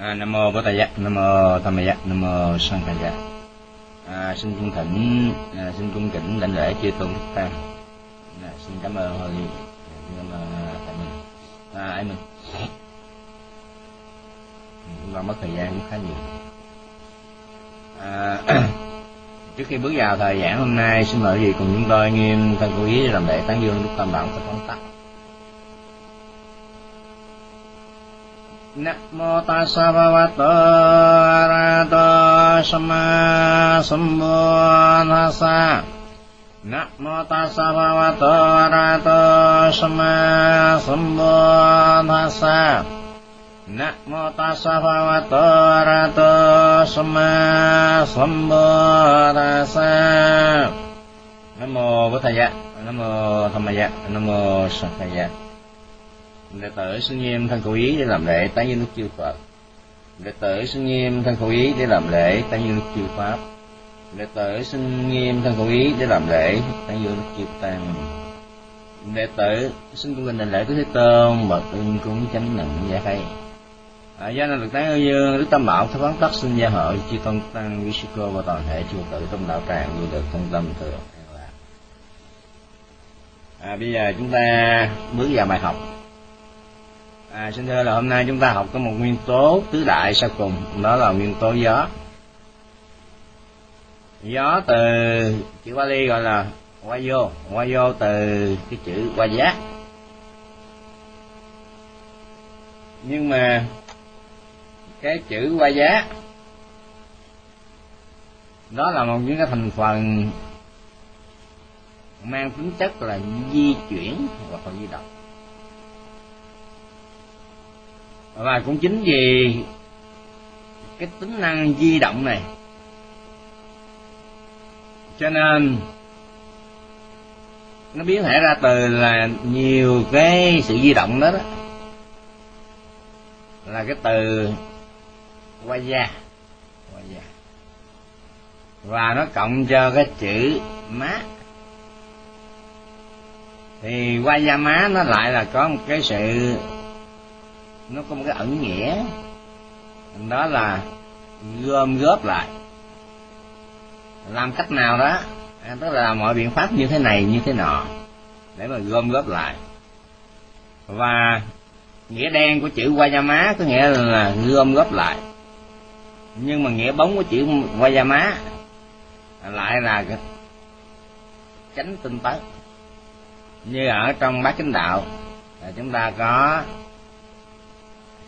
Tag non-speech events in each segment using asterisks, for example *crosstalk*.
À, nam mô Bổn Tát Giác, nam mô tam Giác, dạ, nam mô sanh Khai Giác. Dạ. À, xin cung thỉnh, à, xin cung kính lãnh lễ chư tôn đức tăng. À, xin cảm ơn Holy, à, xin cảm ơn à, thầy mình. À, ai mình. Chúng ta mất thời gian cũng khá nhiều. À, *clears throat* trước khi bước vào thời giảng hôm nay, xin mời quý vị cùng chúng tôi nghiêm thân cố ý làm lễ tán dương Đức Tam Bảo Phật phóng Tắc. นะโมตัสสะภะวะโตอะระหโตสัมมาสัมพุทธัสสะนะโมตัสสะภะวะโตอะระหโตสัมมาสัมพุทธัสสะนะโมตัสสะภะวะโตอะระหโตสัมมาสัมพุทธัสสะนะโมพุทธะนะโมธรรมยะนะโมสังฆยะ đệ tử xin nghiêm thân khẩu ý để làm lễ tái như nước chư phật. Đệ tử xin nghiêm thân khẩu ý để làm lễ tái như nước chư pháp. Đệ tử xin nghiêm thân khẩu ý để làm lễ tái như nước chư tăng. Đệ tử xin cung kính lễ của thế tôn bậc ưng cúng chánh nặng gia khay à, do năng lực tán ưu dương đức tam bảo thất quán tất xin gia hội chư tôn tăng vi sư cô và toàn thể chư tử trong đạo tràng như được thông tâm thường à, bây giờ chúng ta bước vào bài học. À, xin thưa là hôm nay chúng ta học có một nguyên tố tứ đại sau cùng, đó là nguyên tố gió. Gió từ chữ Bali gọi là Wayo, Wayo từ cái chữ Waya. Nhưng mà cái chữ Waya đó là một những cái thành phần mang tính chất là di chuyển hoặc là di động và cũng chính vì cái tính năng di động này. Cho nên nó biến thể ra từ là nhiều cái sự di động đó, đó là cái từ qua da qua da và nó cộng cho cái chữ má. Thì qua da má nó lại là có một cái sự nó có một cái ẩn nghĩa. Đó là gom góp lại. Làm cách nào đó à, tức là mọi biện pháp như thế này như thế nọ để mà gom góp lại. Và nghĩa đen của chữ Guayama có nghĩa là gom góp lại. Nhưng mà nghĩa bóng của chữ Guayama lại là tránh tinh tấn như ở trong bát chánh đạo là chúng ta có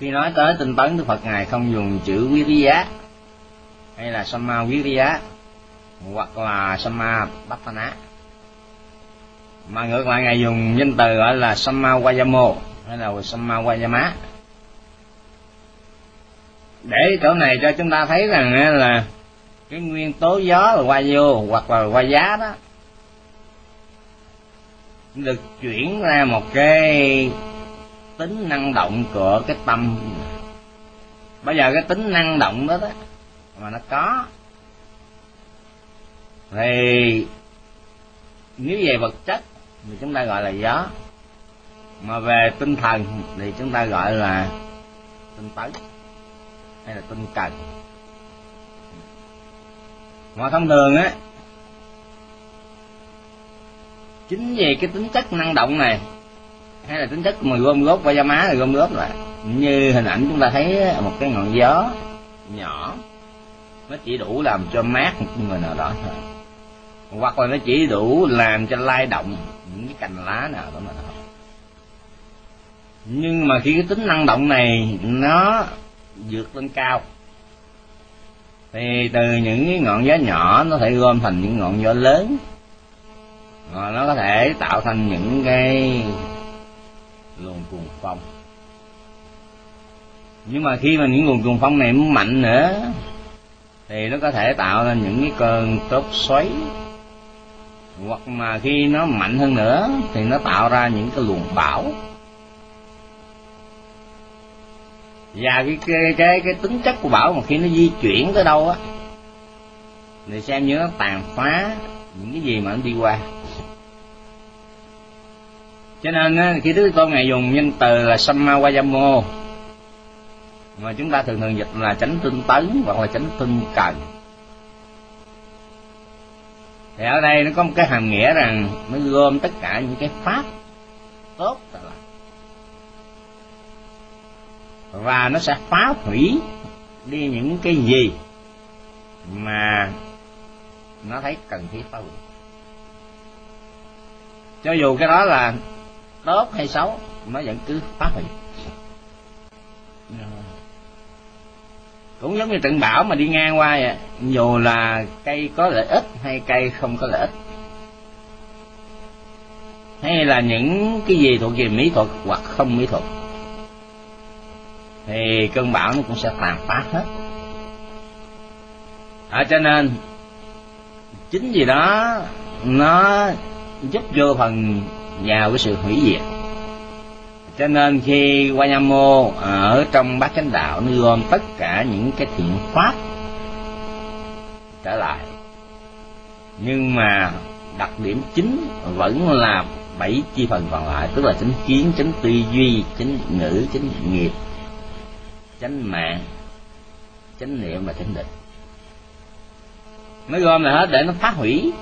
khi nói tới tinh tấn đức phật, ngài không dùng chữ quý lý giá hay là samma quý lý giá hoặc là samma bát ná mà ngược lại, ngài dùng danh từ gọi là samma vayamo hay là samma vayama để chỗ này cho chúng ta thấy rằng là cái nguyên tố gió là qua vô hoặc là qua giá đó, được chuyển ra một cái tính năng động của cái tâm. Bây giờ cái tính năng động đó đó, mà nó có. Thì nếu về vật chất thì chúng ta gọi là gió, mà về tinh thần thì chúng ta gọi là tinh tấn hay là tinh cần. Mà thông thường á, chính vì cái tính chất năng động này hay là tính chất mà gom góp qua da má rồi gom góp lại. Như hình ảnh chúng ta thấy một cái ngọn gió nhỏ, nó chỉ đủ làm cho mát một người nào đó thôi. Hoặc là nó chỉ đủ làm cho lay động những cái cành lá nào đó mà thôi. Nhưng mà khi cái tính năng động này nó vượt lên cao, thì từ những cái ngọn gió nhỏ nó thể gom thành những ngọn gió lớn. Và nó có thể tạo thành những cái luồng cuồng phong. Nhưng mà khi mà những luồng cuồng phong này mạnh nữa thì nó có thể tạo ra những cái cơn tốp xoáy. Hoặc mà khi nó mạnh hơn nữa thì nó tạo ra những cái luồng bão. Và cái cái cái, cái tính chất của bão mà khi nó di chuyển tới đâu á thì xem như nó tàn phá những cái gì mà nó đi qua cho nên khi đức tôn ngài dùng nhân từ là samma vayamo mà chúng ta thường thường dịch là tránh tinh tấn hoặc là tránh tinh cần. Thì ở đây nó có một cái hàm nghĩa rằng nó gom tất cả những cái pháp tốt là và nó sẽ phá hủy đi những cái gì mà nó thấy cần thiết phá hủy. Cho dù cái đó là tốt hay xấu nó vẫn cứ phá hủy. Cũng giống như trận bão mà đi ngang qua vậy dù là cây có lợi ích hay cây không có lợi ích. Hay là những cái gì thuộc về mỹ thuật hoặc không mỹ thuật thì cơn bão nó cũng sẽ tàn phá hết. À, cho nên chính vì đó nó giúp vô phần vào cái sự hủy diệt. Cho nên khi Wayamo ở trong bát chánh đạo, nó gom tất cả những cái thiện pháp trở lại. Nhưng mà đặc điểm chính vẫn là bảy chi phần còn lại, tức là chánh kiến, chánh tư duy, chánh ngữ, chánh nghiệp, chánh mạng, chánh niệm và chánh định. Nó gom là hết để nó phá hủy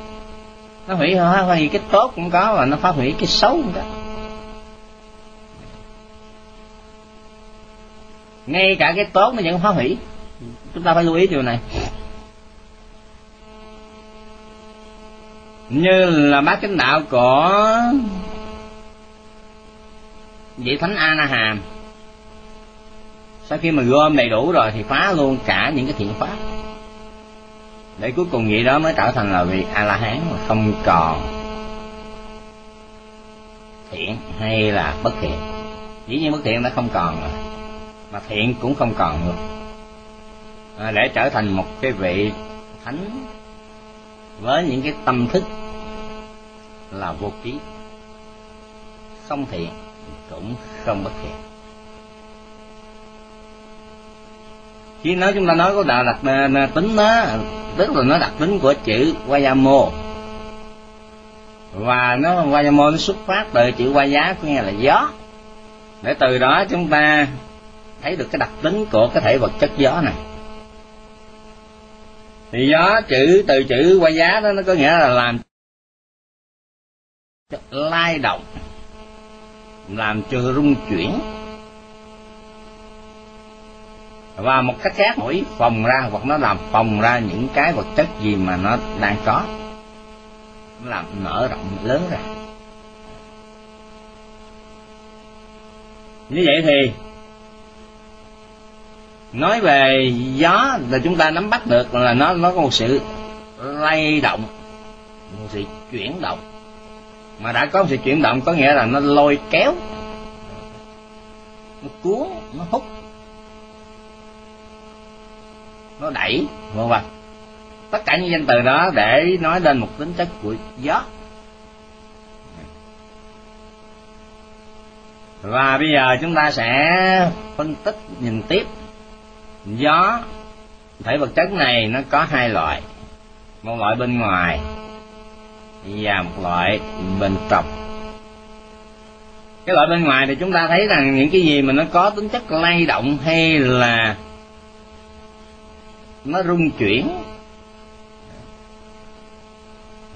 nó hủy phá hủy cái tốt cũng có và nó phá hủy cái xấu cũng có. Ngay cả cái tốt nó vẫn phá hủy. Chúng ta phải lưu ý điều này. Như là bác chánh đạo của vị thánh a na hàm sau khi mà gom đầy đủ rồi thì phá luôn cả những cái thiện pháp để cuối cùng vậy đó mới trở thành là vị a la hán mà không còn thiện hay là bất thiện. Dĩ nhiên bất thiện đã không còn rồi mà thiện cũng không còn nữa. À, để trở thành một cái vị thánh với những cái tâm thức là vô trí không thiện cũng không bất thiện. Khi nói chúng ta nói có đạo đặc tính đó tức là nó đặc tính của chữ Vayamo và nó Vayamo nó xuất phát từ chữ Vaya có nghĩa là gió. Để từ đó chúng ta thấy được cái đặc tính của cái thể vật chất gió này. Thì gió chữ, từ chữ qua giá đó, nó có nghĩa là làm lai động, làm cho rung chuyển và một cách khác, mỗi phòng ra hoặc nó làm phòng ra những cái vật chất gì mà nó đang có. Nó làm nở rộng, lớn ra. Như vậy thì nói về gió là chúng ta nắm bắt được là nó nó có một sự lay động, một sự chuyển động. Mà đã có một sự chuyển động có nghĩa là nó lôi kéo, nó cuốn, nó hút nó đẩy, vân vân. Tất cả những danh từ đó để nói lên một tính chất của gió. Và bây giờ chúng ta sẽ phân tích, nhìn tiếp. Gió, thể vật chất này nó có hai loại. Một loại bên ngoài, và một loại bên trong. Cái loại bên ngoài thì chúng ta thấy rằng những cái gì mà nó có tính chất lay động hay là nó rung chuyển.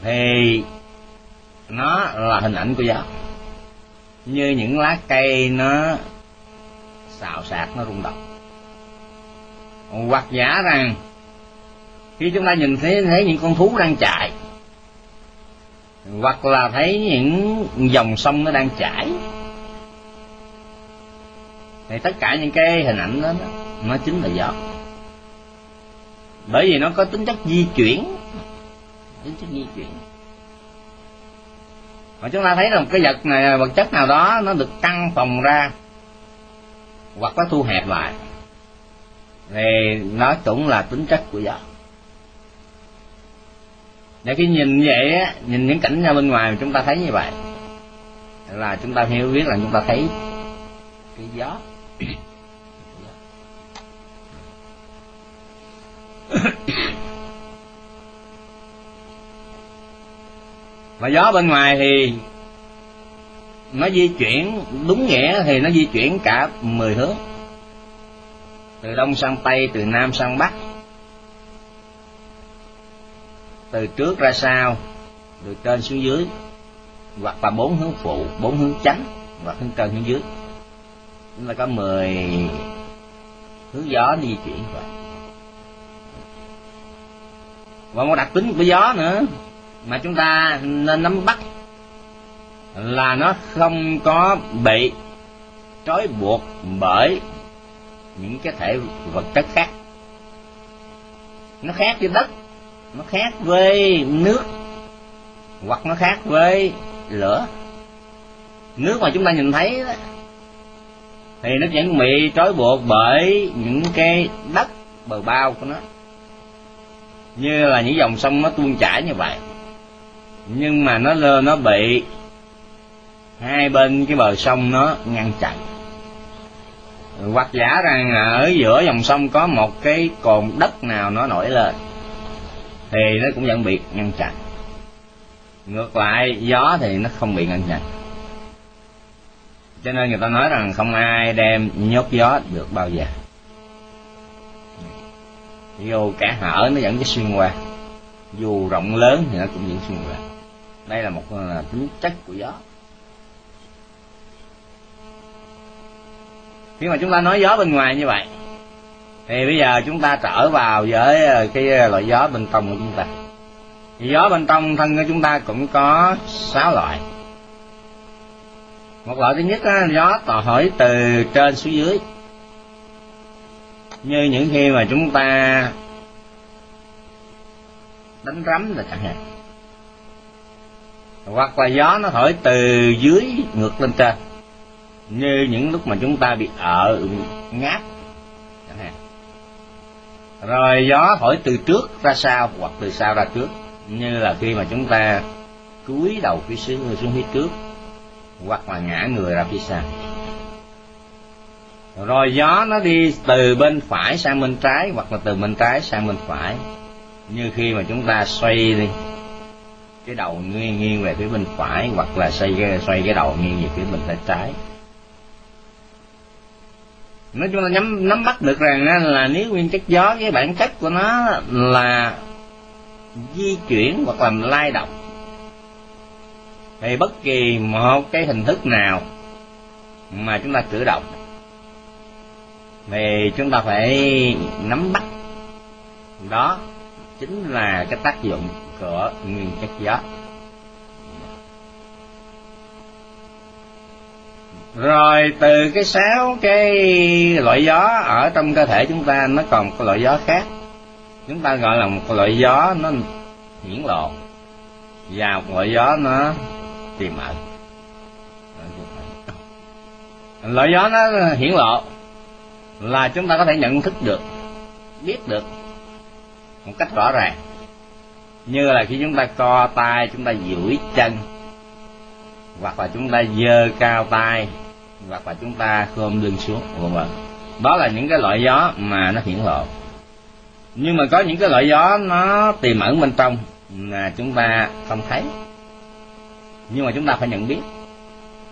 Thì nó là hình ảnh của gió. Như những lá cây nó xào xạc, nó rung động. Hoặc giả rằng, khi chúng ta nhìn thấy thấy những con thú đang chạy, hoặc là thấy những dòng sông nó đang chảy, thì tất cả những cái hình ảnh đó, nó chính là gió bởi vì nó có tính chất di chuyển. Tính chất di chuyển. Mà chúng ta thấy là một cái vật này, vật chất nào đó, nó được căng phòng ra, hoặc nó thu hẹp lại. Thì nó cũng là tính chất của gió để khi nhìn vậy á, nhìn những cảnh ra bên ngoài chúng ta thấy như vậy, là chúng ta hiểu biết là chúng ta thấy cái gió. *laughs* và gió bên ngoài thì nó di chuyển, đúng nghĩa thì nó di chuyển cả mười hướng. Từ đông sang tây, từ nam sang bắc. Từ trước ra sau, từ trên xuống dưới, hoặc là bốn hướng phụ, bốn hướng chánh, hoặc hướng trên hướng dưới. Chúng ta có mười hướng gió di chuyển vậy và một đặc tính của gió nữa mà chúng ta nên nắm bắt là nó không có bị trói buộc bởi những cái thể vật chất khác. Nó khác với đất, nó khác với nước, hoặc nó khác với lửa. Nước mà chúng ta nhìn thấy đó, thì nó vẫn bị trói buộc bởi những cái đất bờ bao của nó như là những dòng sông nó tuôn chảy như vậy. Nhưng mà nó lơ, nó bị hai bên cái bờ sông nó ngăn chặn. Hoặc giả rằng ở giữa dòng sông có một cái cồn đất nào nó nổi lên, thì nó cũng vẫn bị ngăn chặn. Ngược lại, gió thì nó không bị ngăn chặn. Cho nên người ta nói rằng không ai đem nhốt gió được bao giờ vô cả hở nó vẫn cái xuyên qua. Dù rộng lớn thì nó cũng vẫn xuyên qua. Đây là một là tính chất của gió. Khi mà chúng ta nói gió bên ngoài như vậy thì bây giờ chúng ta trở vào với à, cái à, loại gió bên trong của chúng ta. Thì gió bên trong thân của chúng ta cũng có sáu loại. Một loại thứ nhất đó, gió tỏ hỏi từ trên xuống dưới như những khi mà chúng ta đánh rắm là chẳng hạn. Hoặc là gió nó thổi từ dưới ngược lên trên. Như những lúc mà chúng ta bị ở ngáp, chẳng hạn. Rồi gió thổi từ trước ra sau hoặc từ sau ra trước. Như là khi mà chúng ta cúi đầu phía xuống xuống phía trước, hoặc là ngã người ra phía sau rồi gió nó đi từ bên phải sang bên trái, hoặc là từ bên trái sang bên phải. Như khi mà chúng ta xoay đi, cái đầu nghiêng nghiêng về phía bên phải, hoặc là xoay cái xoay cái đầu nghiêng về phía bên tay trái. Nói chung là nhắm, nắm bắt được rằng là nếu nguyên chất gió, cái bản chất của nó là di chuyển hoặc là lai động, thì bất kỳ một cái hình thức nào mà chúng ta cử động thì chúng ta phải nắm bắt. Đó chính là cái tác dụng của nguyên chất gió. Rồi từ cái sáu cái loại gió ở trong cơ thể chúng ta, nó còn một loại gió khác. Chúng ta gọi là một loại gió nó hiển lộ và một loại gió nó tiềm ẩn loại gió nó hiển lộ là chúng ta có thể nhận thức được, biết được một cách rõ ràng. Như là khi chúng ta co tay, chúng ta duỗi chân, hoặc là chúng ta dơ cao tay, hoặc là chúng ta khom lưng xuống, vân vân. Đó là những cái loại gió mà nó hiển lộ. Nhưng mà có những cái loại gió nó tiềm ẩn bên trong là chúng ta không thấy. Nhưng mà chúng ta phải nhận biết.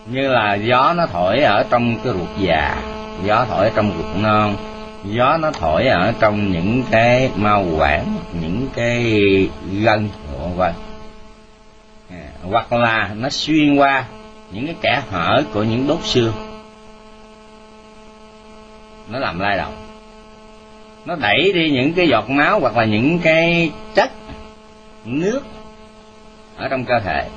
Như là gió nó thổi ở trong cái ruột già gió thổi trong ruột non. Gió nó thổi ở trong những cái mao quản những cái gân. Vân vân à, hoặc là nó xuyên qua những cái kẻ hở của những đốt xương. Nó làm lai động. Nó đẩy đi những cái giọt máu hoặc là những cái chất, nước ở trong cơ thể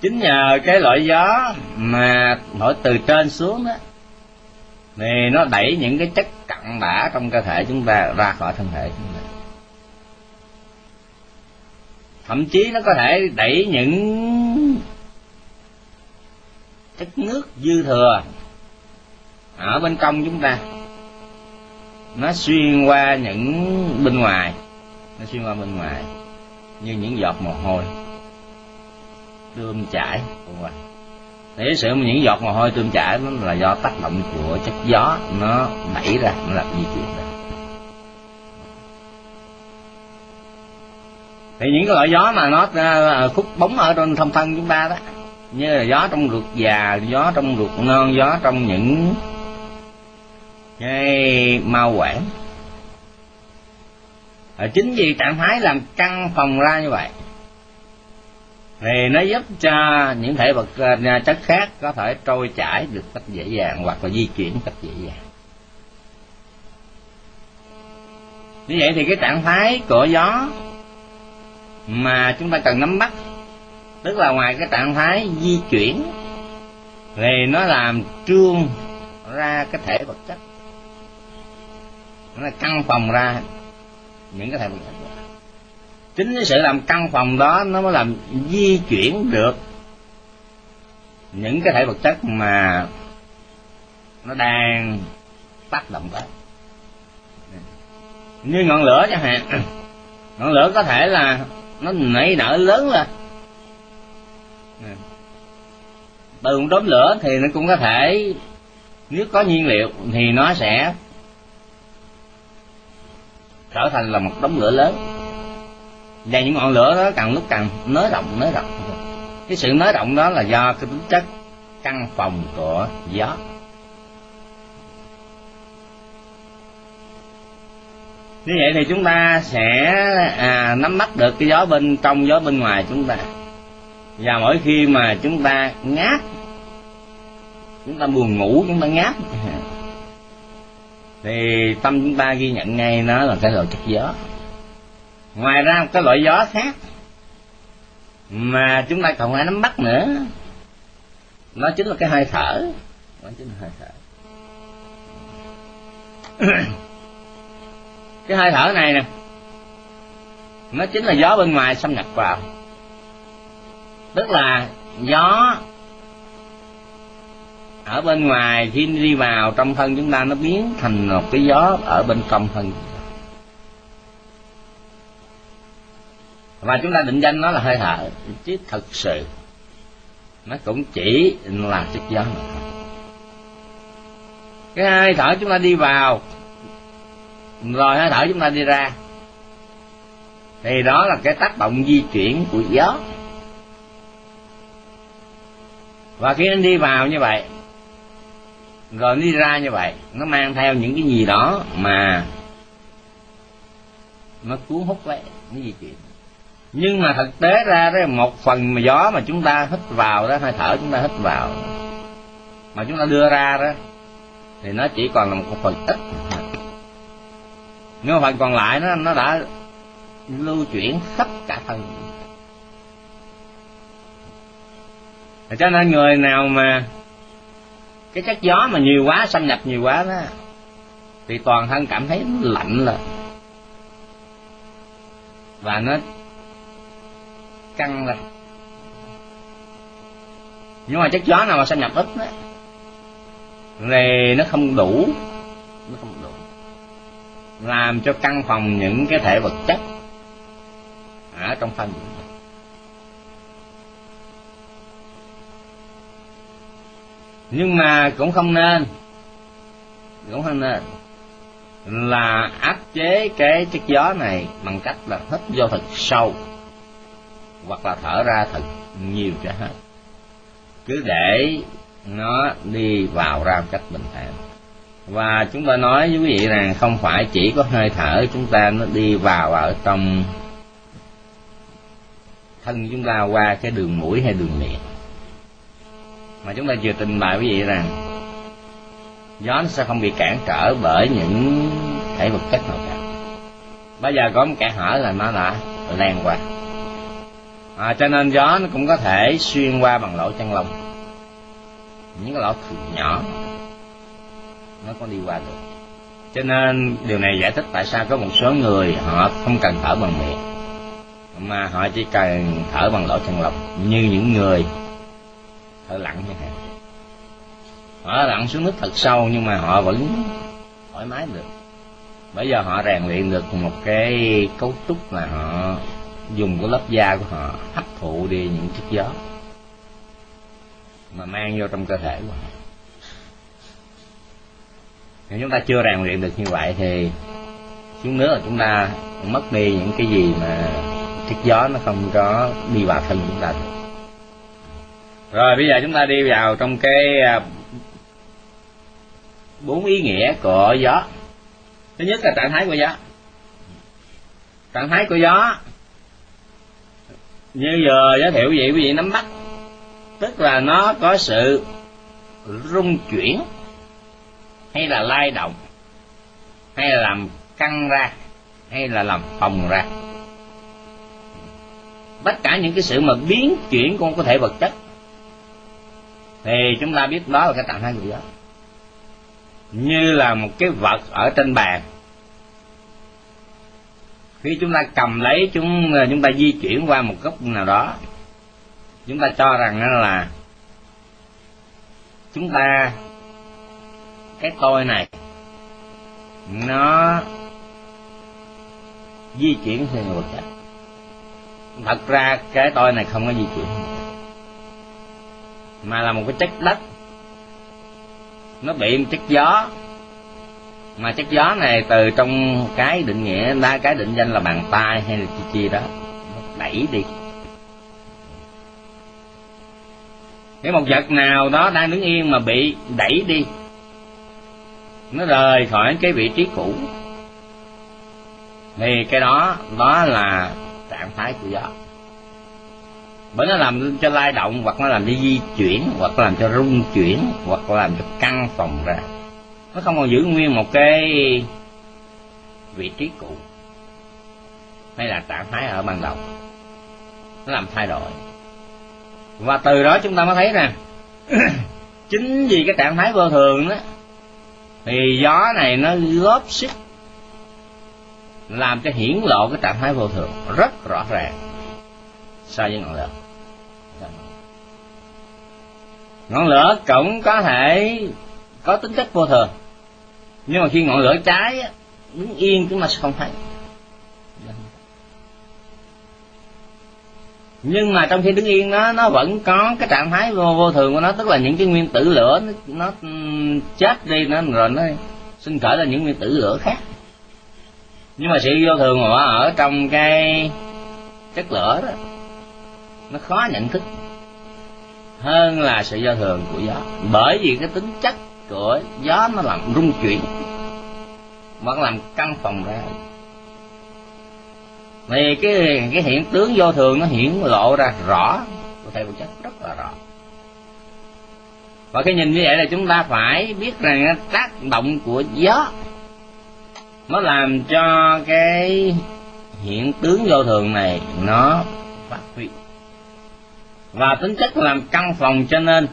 chính nhờ cái loại gió mà thổi từ trên xuống đó thì nó đẩy những cái chất cặn bã trong cơ thể chúng ta ra khỏi thân thể chúng ta. Thậm chí nó có thể đẩy những chất nước dư thừa ở bên trong chúng ta. Nó xuyên qua những bên ngoài, nó xuyên qua bên ngoài như những giọt mồ hôi tươm chảy thế sự mà những giọt mồ hôi tươm chảy nó là do tác động của chất gió, nó đẩy ra, nó làm di chuyển ra. Thì những cái loại gió mà nó à, khúc bóng ở trong thông thân chúng ta đó, như là gió trong ruột già, gió trong ruột non, gió trong những cái mau quản chính vì trạng thái làm căng phòng ra như vậy thì nó giúp cho những thể vật à, chất khác có thể trôi chảy được cách dễ dàng hoặc là di chuyển cách dễ dàng như vậy thì cái trạng thái của gió mà chúng ta cần nắm bắt, tức là ngoài cái trạng thái di chuyển, thì nó làm trương ra cái thể vật chất nó căng phòng ra những cái thể vật chất chính cái sự làm căng phòng đó nó mới làm di chuyển được những cái thể vật chất mà nó đang tác động tới. Như ngọn lửa chẳng hạn. Ngọn lửa có thể là nó nảy nở lớn lên. Từ một đốm lửa thì nó cũng có thể, nếu có nhiên liệu thì nó sẽ trở thành là một đống lửa lớn và những ngọn lửa đó càng lúc càng nới rộng nới rộng. Cái sự nới rộng đó là do cái tính chất căn phòng của gió. Như vậy thì chúng ta sẽ à, nắm bắt được cái gió bên trong gió bên ngoài chúng ta. Và mỗi khi mà chúng ta ngáp chúng ta buồn ngủ chúng ta ngáp. *laughs* Thì tâm chúng ta ghi nhận ngay nó là cái loại chất gió ngoài ra một cái loại gió khác mà chúng ta còn phải nắm bắt nữa. Nó chính là cái hơi thở. Nó chính là hơi thở. *clears throat* Cái hơi thở này nè, nó chính là gió bên ngoài xâm nhập vào. Tức là gió ở bên ngoài khi đi vào trong thân chúng ta, nó biến thành một cái gió ở bên trong thân. Và chúng ta định danh nó là hơi thở. Chứ thật sự, nó cũng chỉ là chất gió mà thôi. Cái hơi thở chúng ta đi vào, rồi hơi thở chúng ta đi ra. Thì đó là cái tác động di chuyển của gió. Và khi nó đi vào như vậy, rồi nó đi ra như vậy, nó mang theo những cái gì đó mà nó cuốn hút lấy, nó di chuyển nhưng mà thực tế ra đó, một phần mà gió mà chúng ta hít vào đó, hơi thở chúng ta hít vào, mà chúng ta đưa ra đó, thì nó chỉ còn là một phần ít. Nhưng mà phần còn lại nó nó đã lưu chuyển khắp cả thân. Cho nên người nào mà cái chất gió mà nhiều quá, xâm nhập nhiều quá đó, thì toàn thân cảm thấy lạnh là và nó căng lên. Nhưng mà chất gió nào mà xâm nhập ít đó. Thì nó không đủ. Nó không đủ. Làm cho căn phòng những cái thể vật chất ở trong phân nhưng mà cũng không nên. Cũng không nên. Là áp chế cái chất gió này bằng cách là hít vô thật sâu hoặc là thở ra thật nhiều cho hết cứ để nó đi vào ra một cách bình thản. Và chúng ta nói với quý vị rằng không phải chỉ có hơi thở chúng ta nó đi vào ở trong thân chúng ta qua cái đường mũi hay đường miệng. Mà chúng ta vừa trình bày quý vị rằng gió nó sẽ không bị cản trở bởi những thể vật chất nào cả. Bây giờ có một kẻ hở là nó đã len qua à, cho nên gió nó cũng có thể xuyên qua bằng lỗ chân lông. Những cái lỗ nhỏ nó có đi qua được. Cho nên điều này giải thích tại sao có một số người họ không cần thở bằng miệng mà họ chỉ cần thở bằng lỗ chân lông như những người thở lặng như hạn. Họ lặn xuống nước thật sâu nhưng mà họ vẫn thoải mái được. Bây giờ họ rèn luyện được một cái cấu trúc là họ dùng cái lớp da của họ hấp thụ đi những chất gió mà mang vô trong cơ thể của họ. Nếu chúng ta chưa rèn luyện được như vậy thì xuống nữa là chúng ta mất đi những cái gì mà chất gió nó không có đi vào thân chúng ta rồi, bây giờ chúng ta đi vào trong cái à, bốn ý nghĩa của gió. Thứ nhất là trạng thái của gió. Trạng thái của gió như giờ giới thiệu vậy quý vị nắm bắt, tức là nó có sự rung chuyển, hay là lay động, hay là làm căng ra, hay là làm phồng ra. Tất cả những cái sự mà biến chuyển của có thể vật chất, thì chúng ta biết đó là cái trạng thái gì đó. Như là một cái vật ở trên bàn khi chúng ta cầm lấy chúng ờ, chúng ta di chuyển qua một góc nào đó, chúng ta cho rằng là chúng ta, cái tôi này, nó di chuyển theo vật chất thật ra cái tôi này không có di chuyển. Mà là một cái chất đất. Nó bị một chất gió mà chất gió này từ trong cái định nghĩa, đa cái định danh là bàn tay hay là chi chi đó, nó đẩy đi. Cái một vật nào đó đang đứng yên mà bị đẩy đi, nó rời khỏi cái vị trí cũ, thì cái đó đó là trạng thái của gió. Bởi nó làm cho lay động, hoặc nó làm cho di chuyển, hoặc làm cho rung chuyển, hoặc làm cho căng phòng ra nó không còn giữ nguyên một cái vị trí cũ. Hay là trạng thái ở ban đầu. Nó làm thay đổi. Và từ đó chúng ta mới thấy rằng, *clears throat* chính vì cái trạng thái vô thường đó, thì gió này nó góp sức làm cho hiển lộ cái trạng thái vô thường rất rõ ràng so với ngọn lửa. Ngọn lửa cũng có thể có tính chất vô thường nhưng mà khi ngọn lửa cháy đứng yên chúng ta sẽ không thấy. Nhưng mà trong khi đứng yên nó nó vẫn có cái trạng thái vô, vô thường của nó tức là những cái nguyên tử lửa nó, nó ừ, chết đi nó rồi nó sinh khởi là những nguyên tử lửa khác. Nhưng mà sự vô thường của ở trong cái chất lửa đó nó khó nhận thức hơn là sự vô thường của gió. Bởi vì cái tính chất cửa gió nó làm rung chuyển hoặc làm căn phòng ra. Thì cái cái hiện tướng vô thường nó hiển lộ ra rõ, của thầy vật chất rất là rõ. Và cái nhìn như vậy là chúng ta phải biết rằng tác động của gió, nó làm cho cái hiện tướng vô thường này nó phát huy. Và tính chất làm căn phòng cho nên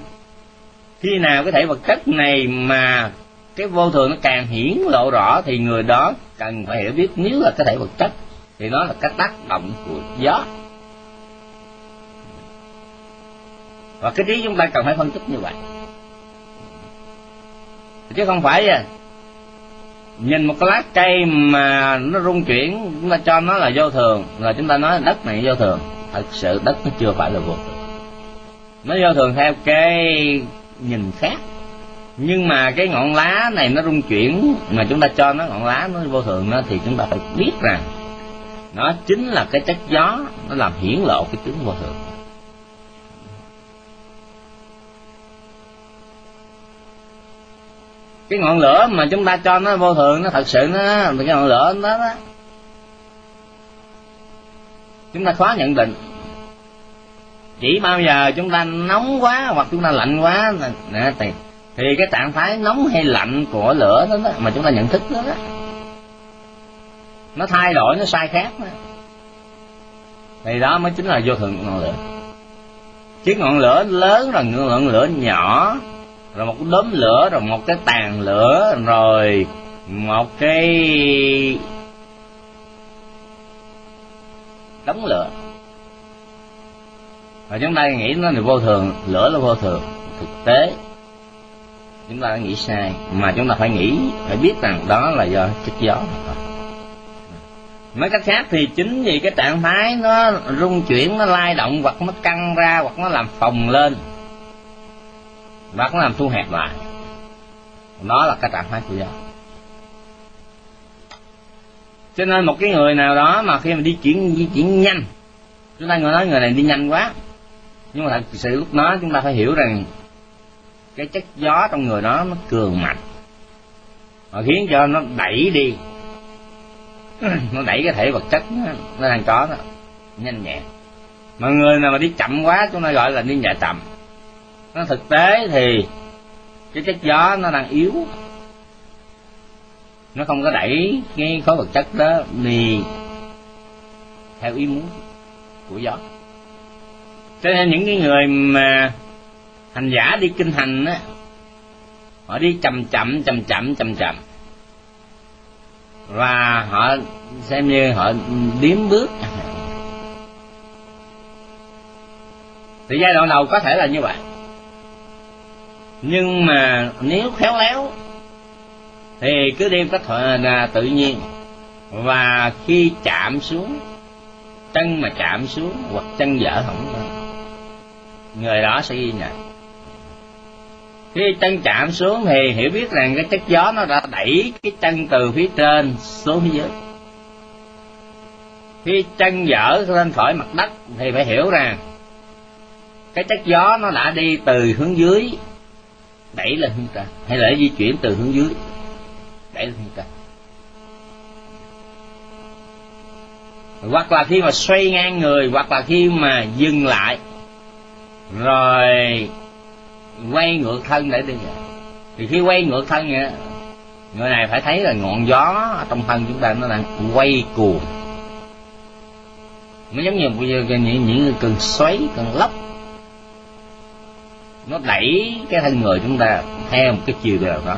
khi nào cái thể vật chất này mà cái vô thường nó càng hiển lộ rõ thì người đó cần phải hiểu biết nếu là cái thể vật chất thì nó là cái tác động của gió. Và cái trí chúng ta cần phải phân tích như vậy. Chứ không phải à, nhìn một cái lá cây mà nó rung chuyển chúng ta cho nó là vô thường là chúng ta nói đất này vô thường. Thật sự đất nó chưa phải là vô thường. Nó vô thường theo cái nhìn khác. Nhưng mà cái ngọn lá này nó rung chuyển, mà chúng ta cho nó ngọn lá nó vô thường nó thì chúng ta phải biết rằng nó chính là cái chất gió, nó làm hiển lộ cái tướng vô thường. Cái ngọn lửa mà chúng ta cho nó vô thường nó thật sự nó, cái ngọn lửa nó đó, chúng ta khó nhận định chỉ bao giờ chúng ta nóng quá hoặc chúng ta lạnh quá thì, thì cái trạng thái nóng hay lạnh của lửa đó, đó mà chúng ta nhận thức đó, đó nó thay đổi nó sai khác đó. thì đó mới chính là vô thường ngọn lửa chiếc ngọn lửa lớn rồi ngọn lửa nhỏ rồi một đốm lửa rồi một cái tàn lửa rồi một cái đống lửa và chúng ta nghĩ nó là vô thường, lửa là vô thường, thực tế. Chúng ta đã nghĩ sai, mà chúng ta phải nghĩ, phải biết rằng đó là do chất gió nói cách khác thì chính vì cái trạng thái nó rung chuyển, nó lay động hoặc nó căng ra hoặc nó làm phồng lên, hoặc nó làm thu hẹp lại, đó là cái trạng thái của gió. Cho nên một cái người nào đó mà khi mà đi chuyển, di chuyển nhanh, chúng ta người nói người này đi nhanh quá nhưng mà thật sự lúc đó chúng ta phải hiểu rằng cái chất gió trong người đó nó cường mạnh. Nó khiến cho nó đẩy đi. *clears throat* Nó đẩy cái thể vật chất nó, nó đang có đó nhanh nhẹn. Mà người nào mà đi chậm quá chúng ta gọi là đi nhẹ chậm nó thực tế thì cái chất gió nó đang yếu. Nó không có đẩy cái khối vật chất đó đi theo ý muốn của gió cho nên những cái người mà hành giả đi kinh hành á, họ đi chậm chậm chậm chậm chậm chậm. Và họ xem như họ điếm bước. Thì giai đoạn đầu có thể là như vậy. Nhưng mà nếu khéo léo, thì cứ đi cách là tự nhiên. Và khi chạm xuống, chân mà chạm xuống, hoặc chân dở hỏng người đó sẽ ghi nhận. Khi chân chạm xuống thì hiểu biết rằng cái chất gió nó đã đẩy cái chân từ phía trên xuống phía dưới. Khi chân dở lên khỏi mặt đất thì phải hiểu rằng cái chất gió nó đã đi từ hướng dưới, đẩy lên hướng trên. Hay là di chuyển từ hướng dưới, đẩy lên hướng trên. Hoặc là khi mà xoay ngang người, hoặc là khi mà dừng lại rồi quay ngược thân để đi. Thì khi quay ngược thân vậy người này phải thấy là ngọn gió trong thân chúng ta nó đang quay cuồng. Nó giống như những, những cơn xoáy cơn lốc. Nó đẩy cái thân người chúng ta theo một cái chiều nào đó.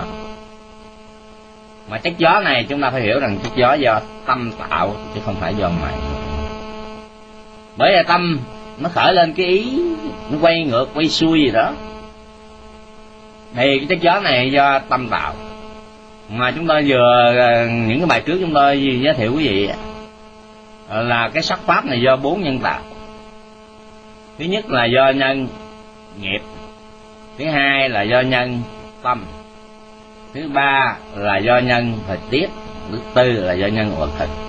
Mà chất gió này chúng ta phải hiểu rằng chất gió do tâm tạo chứ không phải do mày bởi vì tâm nó khởi lên cái ý, nó quay ngược, quay xuôi gì đó. Thì cái chất gió này do tâm tạo. Mà chúng ta vừa ờ, những cái bài trước chúng tôi giới thiệu quý vị là cái sắc pháp này do bốn nhân tạo. Thứ nhất là do nhân nghiệp, thứ hai là do nhân tâm, thứ ba là do nhân thời tiết, thứ tư là do nhân vật hình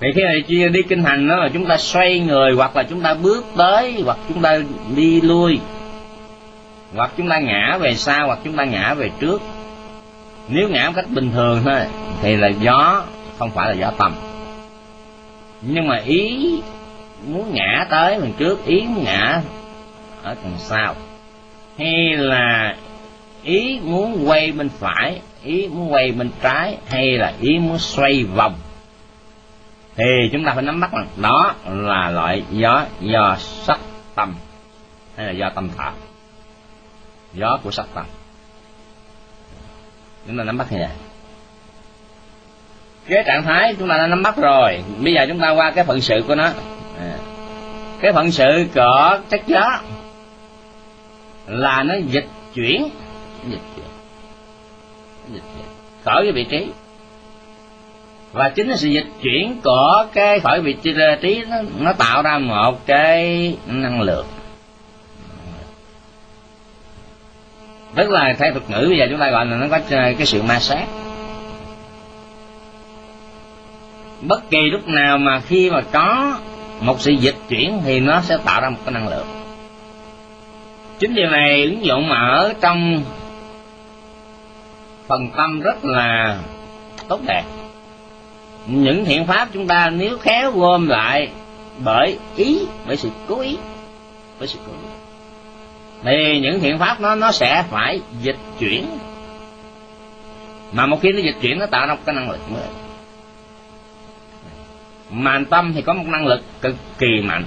thì khi này đi kinh hành đó là chúng ta xoay người, hoặc là chúng ta bước tới, hoặc chúng ta đi lui, hoặc chúng ta ngã về sau, hoặc chúng ta ngã về trước. Nếu ngã một cách bình thường thôi, thì là gió, không phải là gió tâm nhưng mà ý muốn ngã tới phần trước, ý muốn ngã ở đằng sau. Hay là ý muốn quay bên phải, ý muốn quay bên trái, hay là ý muốn xoay vòng? Thì chúng ta phải nắm bắt rằng đó là loại gió do sắc tâm hay là do tâm thọ. Gió của sắc tâm. Chúng ta nắm bắt như vậy. Cái trạng thái chúng ta đã nắm bắt rồi. Bây giờ chúng ta qua cái phận sự của nó. À. Cái phận sự của chất gió là nó dịch chuyển. Dịch chuyển. Dịch chuyển. Khỏi cái vị trí và chính là sự dịch chuyển của cái khỏi vị trí nó, nó tạo ra một cái năng lượng. Tức là theo thuật ngữ bây giờ chúng ta gọi là nó có ờ, cái sự ma sát. Bất kỳ lúc nào mà khi mà có một sự dịch chuyển thì nó sẽ tạo ra một cái năng lượng. Chính điều này ứng dụng ở trong phần tâm rất là tốt đẹp những thiện pháp chúng ta nếu khéo gom lại bởi ý, bởi sự cố ý, bởi sự cố ý. Thì những thiện pháp nó nó sẽ phải dịch chuyển. Mà một khi nó dịch chuyển, nó tạo ra một cái năng lực mới. Màn tâm thì có một năng lực cực kỳ mạnh.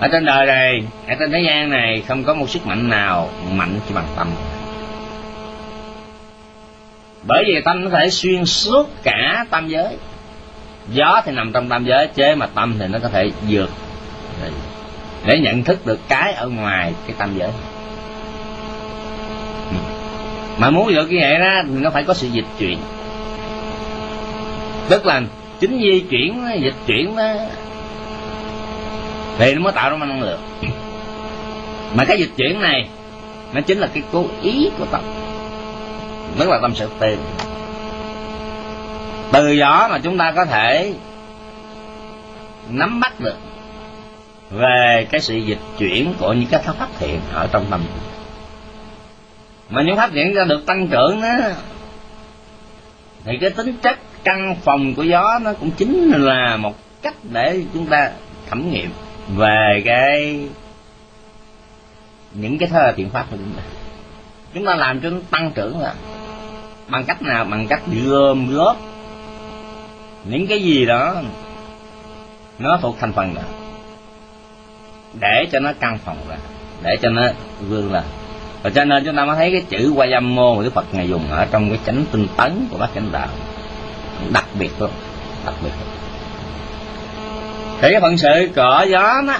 Ở trên đời này, ở trên thế gian này, không có một sức mạnh nào mạnh chỉ bằng tâm bởi vì tâm nó thể xuyên suốt cả tam giới. Gió thì nằm trong tam giới, chế mà tâm thì nó có thể vượt. Để nhận thức được cái ở ngoài cái tam giới. Ừ. Mà muốn được như vậy đó thì nó phải có sự dịch chuyển. Tức là chính di chuyển, dịch chuyển đó, thì nó mới tạo ra năng lượng. Mà cái dịch chuyển này, nó chính là cái cố ý của tâm tức là tâm sự tiền từ đó mà chúng ta có thể nắm bắt được về cái sự dịch chuyển của những cái phát hiện ở trong tâm. Mà những pháp hiện ra được tăng trưởng đó, thì cái tính chất căn phòng của gió nó cũng chính là một cách để chúng ta thẩm nghiệm về cái những cái thơ thiện pháp của chúng ta. Chúng ta làm cho nó tăng trưởng là bằng cách nào? Bằng cách gom góp những cái gì đó nó thuộc thành phần đó để cho nó căn phòng ra, để cho nó vươn lên. Và cho nên chúng ta mới thấy cái chữ qua dâm mô mà đức phật ngài dùng ở trong cái chánh tinh tấn của bác chánh đạo. Đặc biệt luôn, đặc biệt luôn. Thì cái phận sự cỏ gió đó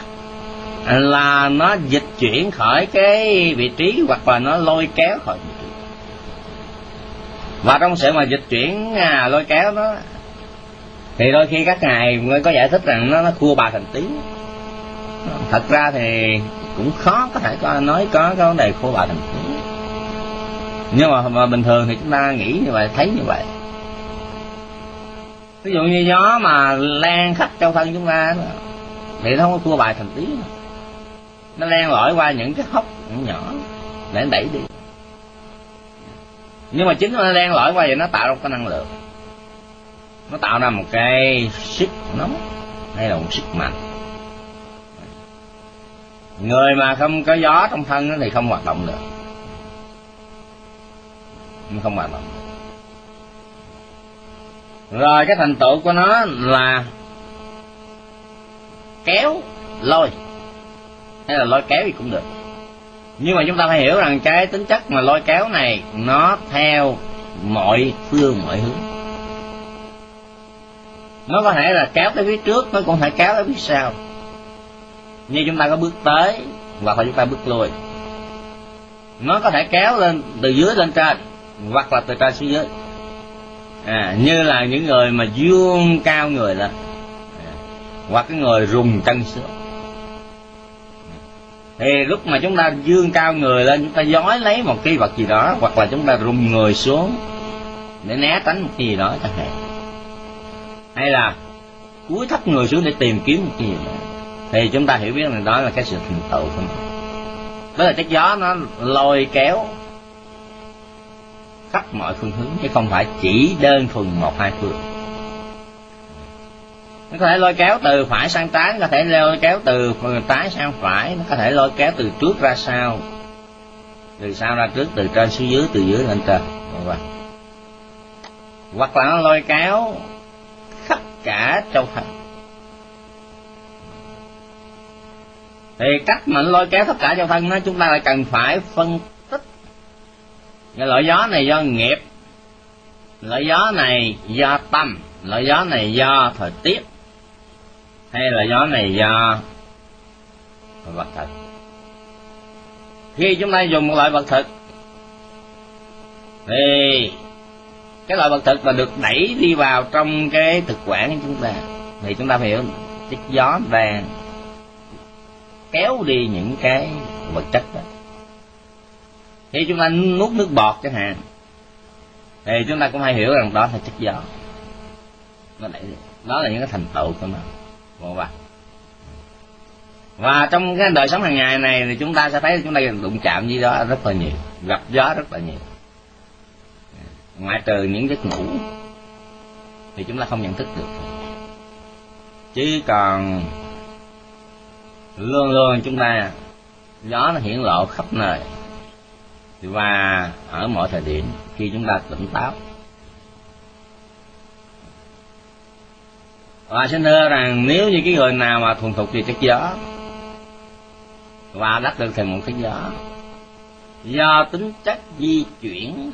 là nó dịch chuyển khỏi cái vị trí hoặc là nó lôi kéo khỏi và trong sự mà dịch chuyển à, lôi kéo nó thì đôi khi các ngài mới có giải thích rằng nó nó cua bà thành tiếng. Thật ra thì cũng khó có thể có nói có cái vấn đề khô bà thành tiếng. Nhưng mà, mà bình thường thì chúng ta nghĩ như vậy thấy như vậy. Ví dụ như gió mà lan khắp trong thân chúng ta thì nó không có cua bài thành tiếng. Nó len lỏi qua những cái hốc nhỏ để đẩy đi nhưng mà chính nó đen lỏi qua vậy, nó tạo ra một cái năng lượng. Nó tạo ra một cái sức nóng, hay là một sức mạnh. Người mà không có gió trong thân thì không hoạt động được. Không hoạt động rồi cái thành tựu của nó là kéo lôi. Hay là lôi kéo gì cũng được nhưng mà chúng ta phải hiểu rằng cái tính chất mà lôi kéo này nó theo mọi phương mọi hướng. Nó có thể là kéo tới phía trước nó cũng thể kéo tới phía sau. Như chúng ta có bước tới hoặc là chúng ta bước lui. Nó có thể kéo lên từ dưới lên trên hoặc là từ trên xuống dưới. À, như là những người mà dương cao người lên. À, hoặc cái người rùng chân xuống thì lúc mà chúng ta dương cao người lên, chúng ta dói lấy một cái vật gì đó, hoặc là chúng ta rung người xuống để né tránh một cái gì đó chẳng hạn. Hay là cúi thấp người xuống để tìm kiếm một cái gì đó. Thì chúng ta hiểu biết là đó là cái sự thành tựu của mình. Đó là cái gió nó lôi kéo khắp mọi phương hướng, chứ không phải chỉ đơn thuần một hai phương nó có thể lôi kéo từ phải sang trái có thể lôi kéo từ trái sang phải, nó có thể lôi kéo từ trước ra sau. Từ sau ra trước, từ trên xuống dưới, từ dưới lên trên. Hoặc là nó lôi kéo khắp cả trong thành thì cách mà lôi kéo tất cả trong thân đó chúng ta lại cần phải phân tích. Cái loại gió này do nghiệp, loại gió này do tâm, loại gió này do thời tiết hay là gió này do vật thực. Khi chúng ta dùng một loại vật thực, thì cái loại vật thực mà được đẩy đi vào trong cái thực quản của chúng ta, thì chúng ta phải hiểu chất gió đang kéo đi những cái vật chất đó. Khi chúng ta nuốt nước bọt chẳng hạn, thì chúng ta cũng hay hiểu rằng đó là chất gió. Nó đẩy đó là những cái thành tựu của nó. Và và trong cái đời sống hàng ngày này thì chúng ta sẽ thấy chúng ta đụng chạm gì đó rất là nhiều, gặp gió rất là nhiều. Ngoại trừ những giấc ngủ thì chúng ta không nhận thức được. Chứ còn luôn luôn chúng ta, gió nó hiển lộ khắp nơi. Và ở mọi thời điểm khi chúng ta tỉnh táo và xin thưa rằng nếu như cái người nào mà thuần thục về chất gió. Và đắc được thành một cái gió. Do tính chất di chuyển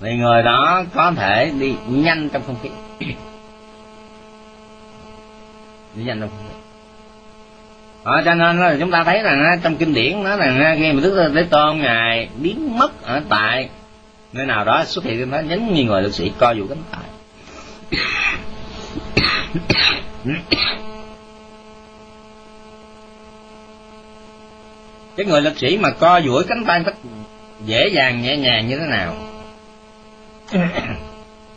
thì người đó có thể đi nhanh trong không khí. *coughs* Đi nhanh trong không khí. À, cho nên là chúng ta thấy rằng trong kinh điển nó là khi mà đức thế tôn ngài biến mất ở tại nơi nào đó xuất hiện nó nhấn như người lực sĩ co vụ cánh tay *coughs* cái người lực sĩ mà co duỗi cánh tay rất dễ dàng, nhẹ nhàng như thế nào?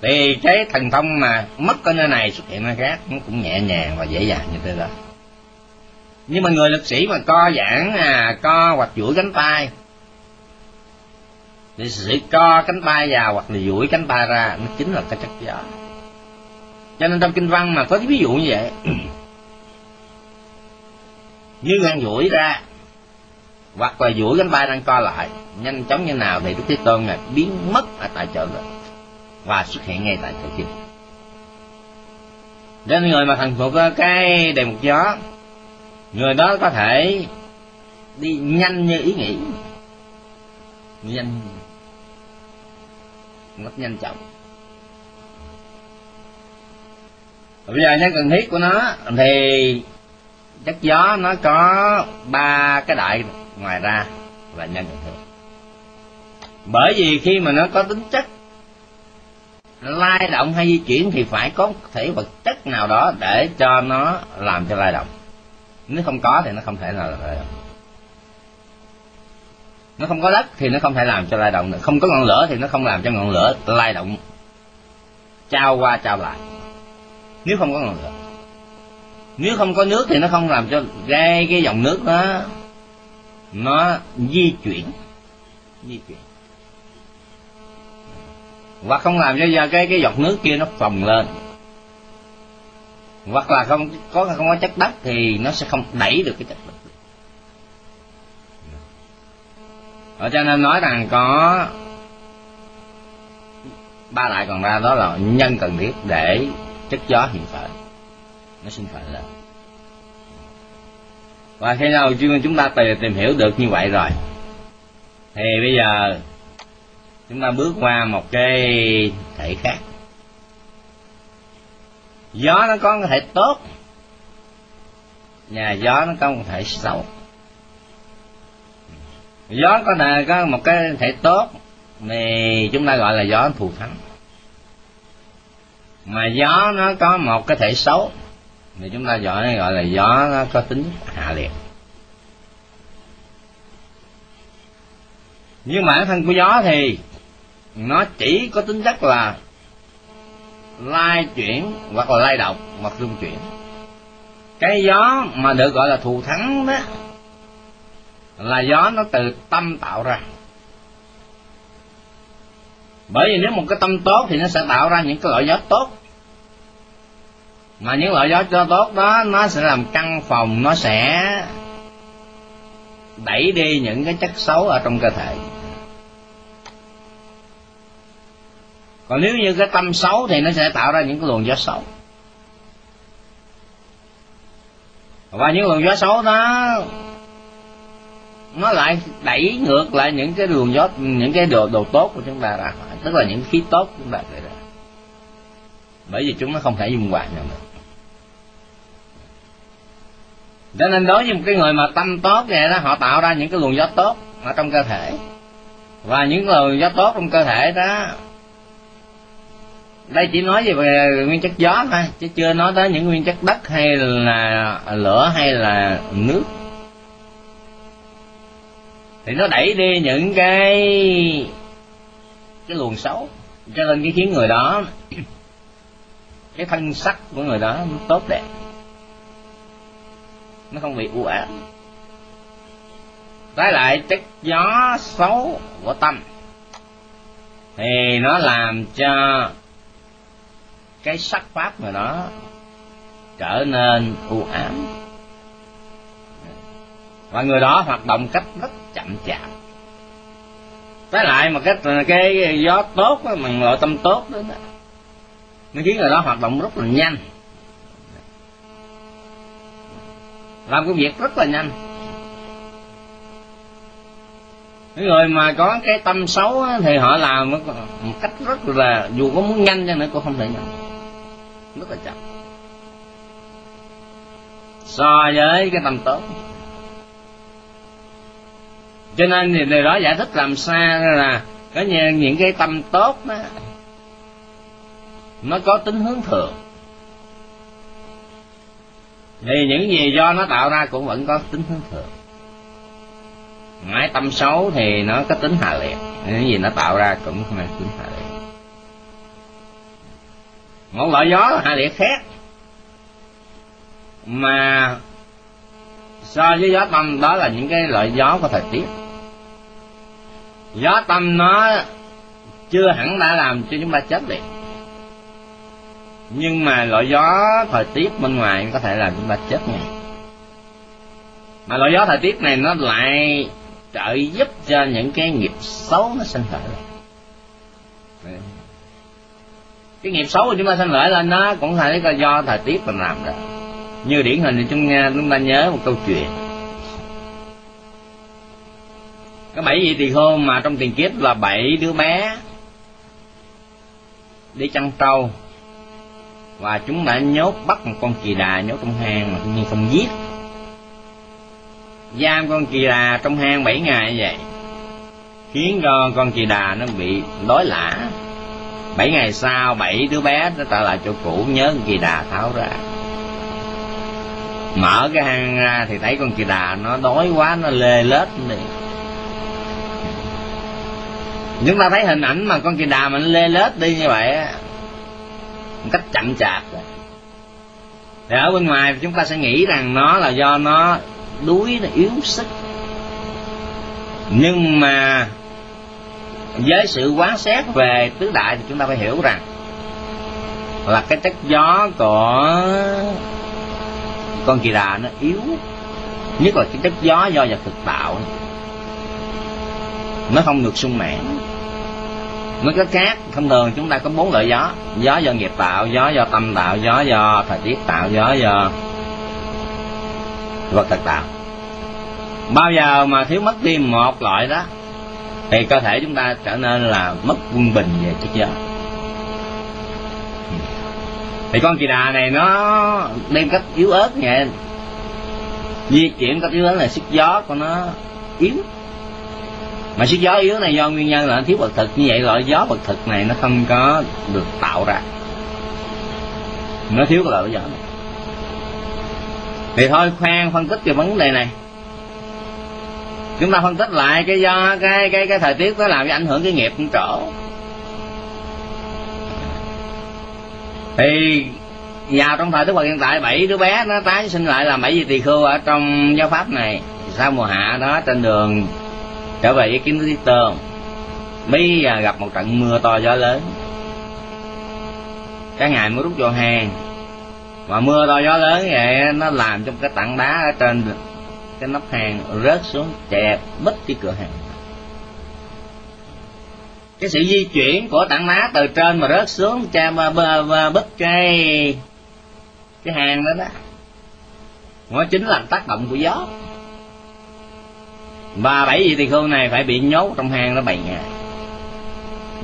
Thì cái thần thông mà mất ở nơi này xuất hiện nơi khác nó cũng nhẹ nhàng và dễ dàng như thế đó. Nhưng mà người lực sĩ mà co giãn à co hoặc duỗi cánh tay, thì sự co cánh tay vào hoặc là duỗi cánh tay ra nó chính là cái chất gió cho nên trong kinh văn mà có cái ví dụ như vậy. *coughs* Như đang duỗi ra hoặc là duỗi cánh tay đang co lại nhanh chóng như nào thì đức thế tôn này biến mất ở tại chỗ đó và xuất hiện ngay tại chỗ kia. Nên người mà thành phục cái đề mục gió người đó có thể đi nhanh như ý nghĩ. Nhanh. Rất nhanh chóng bây giờ nhân cần thiết của nó, thì chất gió nó có ba cái đại ngoài ra là nhân cần thiết bởi vì khi mà nó có tính chất lai động hay di chuyển thì phải có thể vật chất nào đó để cho nó làm cho lai động. Nếu không có thì nó không thể nào là lai động. Nó không có đất thì nó không thể làm cho lai động được. Không có ngọn lửa thì nó không làm cho ngọn lửa lai động, trao qua trao lại nếu không có ngọn lửa nếu không có nước thì nó không làm cho gây cái dòng nước đó, nó di chuyển. Di chuyển. Hoặc không làm cho cái cái giọt nước kia nó phồng lên. Hoặc là không, có không có chất đất thì nó sẽ không đẩy được cái chất đất ở cho nên nói rằng có ba đại còn ra đó là nhân cần thiết để chất gió hiện khởi nó sinh khởi lên. Và khi nào chúng ta tìm, tìm hiểu được như vậy rồi thì bây giờ chúng ta bước qua một cái thể khác. Gió nó có thể tốt nhà gió nó có thể xấu. Gió có thể có một cái thể tốt thì chúng ta gọi là gió thù thắng mà gió nó có một cái thể xấu thì chúng ta gọi gọi là gió nó có tính hạ liệt. Nhưng bản thân của gió thì nó chỉ có tính chất là lai chuyển hoặc là lai động hoặc rung chuyển. Cái gió mà được gọi là thù thắng đó là gió nó từ tâm tạo ra bởi vì nếu một cái tâm tốt thì nó sẽ tạo ra những cái loại gió tốt. Mà những loại gió cho tốt đó, nó sẽ làm căn phòng, nó sẽ đẩy đi những cái chất xấu ở trong cơ thể. Còn nếu như cái tâm xấu thì nó sẽ tạo ra những cái luồng gió xấu. Và những luồng gió xấu đó, nó lại đẩy ngược lại những cái luồng gió, những cái đồ đồ tốt của chúng ta ra tức là những khí tốt của chúng ta ra bởi vì chúng nó không thể dung hòa nhau được. Cho nên đối với một cái người mà tâm tốt vậy đó, họ tạo ra những cái luồng gió tốt ở trong cơ thể. Và những luồng gió tốt trong cơ thể đó, đây chỉ nói về nguyên chất gió thôi, chứ chưa nói tới những nguyên chất đất hay là lửa hay là nước. Thì nó đẩy đi những cái cái luồng xấu. Cho nên cái khiến người đó, cái thân sắc của người đó nó tốt đẹp. Nó không bị u ám. Trái lại chất gió xấu của tâm thì nó làm cho cái sắc pháp người đó trở nên u ám. Và người đó hoạt động cách rất chậm chạp trái lại một cái cái gió tốt đó, mình nội tâm tốt đó, đó nó khiến người đó hoạt động rất là nhanh. Làm công việc rất là nhanh. Những người mà có cái tâm xấu thì họ làm một cách rất là dù có muốn nhanh cho nữa cũng không thể nhanh. Rất là chậm. So với cái tâm tốt cho nên thì điều đó giải thích làm sao là có những cái tâm tốt đó, nó có tính hướng thượng. Thì những gì do nó tạo ra cũng vẫn có tính hướng thượng. Mãi tâm xấu thì nó có tính hạ liệt, những gì nó tạo ra cũng có tính hạ liệt. Một loại gió hạ liệt khác. Mà so với gió tâm đó là những cái loại gió của thời tiết gió tâm nó chưa hẳn đã làm cho chúng ta chết liền. Nhưng mà loại gió thời tiết bên ngoài có thể làm chúng ta chết ngay. Mà loại gió thời tiết này nó lại trợ giúp cho những cái nghiệp xấu nó sinh khởi lên. Cái nghiệp xấu của chúng ta sinh khởi lên nó cũng phải là do thời tiết mình làm được như điển hình thì chúng chúng ta nhớ một câu chuyện cái bảy vị tỳ kheo mà trong tiền kiếp là bảy đứa bé đi chăn trâu. Và chúng đã nhốt bắt một con kỳ đà nhốt trong hang mà nhưng không giết. Giam con kỳ đà trong hang bảy ngày như vậy, khiến cho con kỳ đà nó bị đói lả bảy ngày sau, bảy đứa bé nó trở lại chỗ cũ, nhớ con kỳ đà tháo ra. Mở cái hang ra thì thấy con kỳ đà nó đói quá, nó lê lết đi chúng ta thấy hình ảnh mà con kỳ đà mà nó lê lết đi như vậy một cách chậm chạp thì ở bên ngoài chúng ta sẽ nghĩ rằng nó là do nó đuối, nó yếu sức. Nhưng mà với sự quán xét về tứ đại thì chúng ta phải hiểu rằng là cái chất gió của con kỳ đà nó yếu, nhất là cái chất gió do vật thực tạo. Nó không được sung mãn nó có khác thông thường chúng ta có bốn loại gió. Gió do nghiệp tạo, gió do tâm tạo, gió do thời tiết tạo, gió do vật thực tạo. Bao giờ mà thiếu mất đi một loại đó, thì cơ thể chúng ta trở nên là mất quân bình về chất gió. Thì con kỳ đà này nó đem cách yếu ớt nhẹ di chuyển cách yếu ớt là sức gió của nó yếu mà sức gió yếu này do nguyên nhân là thiếu vật thực. Như vậy loại gió vật thực này nó không có được tạo ra. Nó thiếu cái loại gió này. Thì thôi, khoan phân tích về vấn đề này. Chúng ta phân tích lại cái do, cái cái cái thời tiết nó làm cho ảnh hưởng cái nghiệp cũng trổ thì vào trong thời đức phật hiện tại, bảy đứa bé nó tái sinh lại là bảy vị tỳ khưu ở trong giáo pháp này. Sau mùa hạ đó, trên đường trở về ý kiến lý tôm mới gặp một trận mưa to gió lớn. Cái ngày mới rút vô hang mà mưa to gió lớn vậy, nó làm trong cái tảng đá ở trên cái nắp hang rớt xuống, chẹp bít cái cửa hàng. Cái sự di chuyển của tảng đá từ trên mà rớt xuống, cha mà ba bít cái cái hàng đó đó, nó chính là tác động của gió và bảy vị tỳ khưu này phải bị nhốt trong hang đó bảy ngày.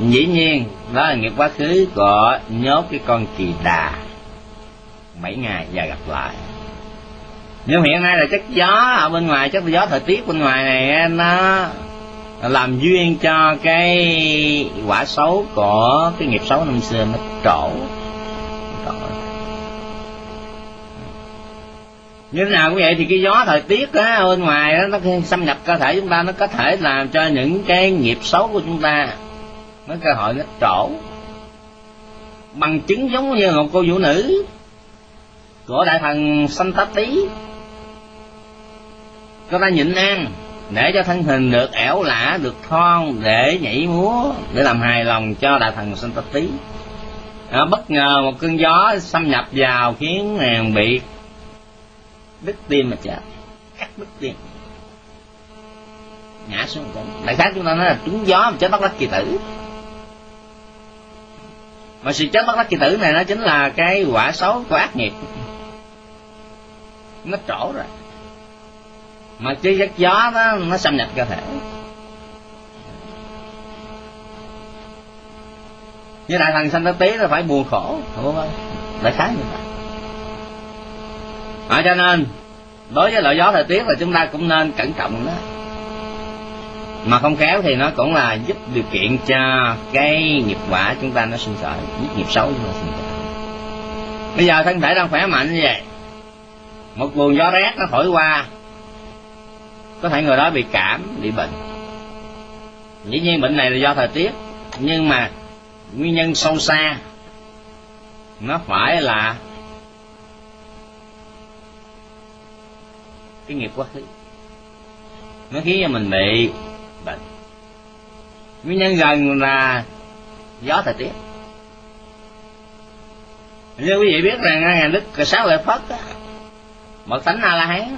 Dĩ nhiên, đó là nghiệp quá khứ của nhốt cái con kỳ đà. Bảy ngày và gặp lại. Nhưng hiện nay là chất gió ở bên ngoài, chất gió thời tiết bên ngoài này nó làm duyên cho cái quả xấu của cái nghiệp xấu năm xưa, nó trổ như thế nào cũng vậy thì cái gió thời tiết á bên ngoài đó, nó xâm nhập cơ thể chúng ta nó có thể làm cho những cái nghiệp xấu của chúng ta nó cơ hội nó trổ. Bằng chứng giống như một cô vũ nữ của đại thần sanh tá tí cô ta nhịn ăn để cho thân hình được ẻo lả được thon để nhảy múa để làm hài lòng cho đại thần sanh tá tí à, bất ngờ một cơn gió xâm nhập vào khiến nàng bị đứt tim mà chết cắt đứt tim ngã xuống một đại khái chúng ta nói là trúng gió mà chết bất đắc kỳ tử. Mà sự chết bất đắc kỳ tử này nó chính là cái quả xấu của ác nghiệp. Nó trổ rồi. Mà cái giấc gió đó, nó xâm nhập cơ thể. Như đại thần sanh tế tí là phải buồn khổ đúng không đại khái như vậy à, cho nên đối với loại gió thời tiết là chúng ta cũng nên cẩn trọng đó. Mà không khéo thì nó cũng là giúp điều kiện cho cái nghiệp quả chúng ta nó sinh khởi giúp nghiệp xấu chúng ta sinh khởi. Bây giờ thân thể đang khỏe mạnh như vậy một luồng gió rét nó thổi qua có thể người đó bị cảm bị bệnh. Dĩ nhiên bệnh này là do thời tiết nhưng mà nguyên nhân sâu xa nó phải là cái nghiệp quá khứ. Nó khiến cho mình bị bệnh. Nguyên nhân gần là gió thời tiết. Như quý vị biết rằng ngài đức sáu lợi phất á, một thánh a la hán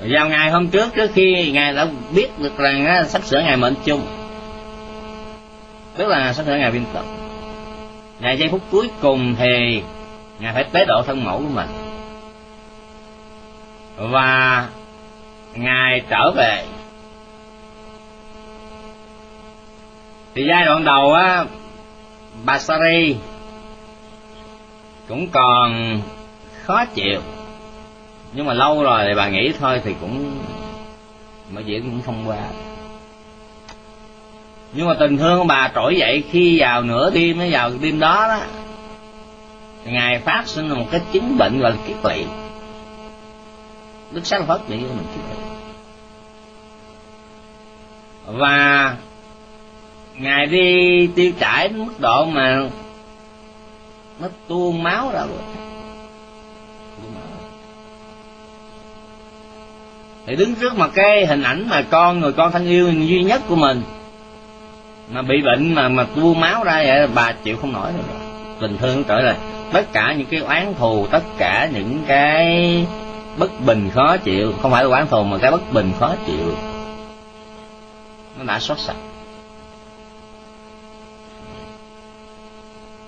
vào ngày hôm trước trước khi ngài đã biết được rằng sắp sửa ngày mệnh chung tức là sắp sửa ngày viên tịch ngày giây phút cuối cùng thì ngài phải tế độ thân mẫu của mình và ngài trở về. Thì giai đoạn đầu á bà Sari cũng còn khó chịu. Nhưng mà lâu rồi thì bà nghĩ thôi thì cũng mọi chuyện cũng không qua. Nhưng mà tình thương của bà trỗi dậy khi vào nửa đêm nó vào đêm đó đó ngài phát sinh một cái chứng bệnh gọi là kiết lỵ đức sáng phật cho mình kiết lỵ và ngài đi tiêu chảy đến mức độ mà nó tuôn máu ra rồi. Thì đứng trước mặt cái hình ảnh mà con, người con thân yêu duy nhất của mình mà bị bệnh mà mà tuôn máu ra vậy, bà chịu không nổi rồi. Tình thương trở lại. Tất cả những cái oán thù, tất cả những cái bất bình khó chịu. Không phải là oán thù mà cái bất bình khó chịu. Nó đã xót sạch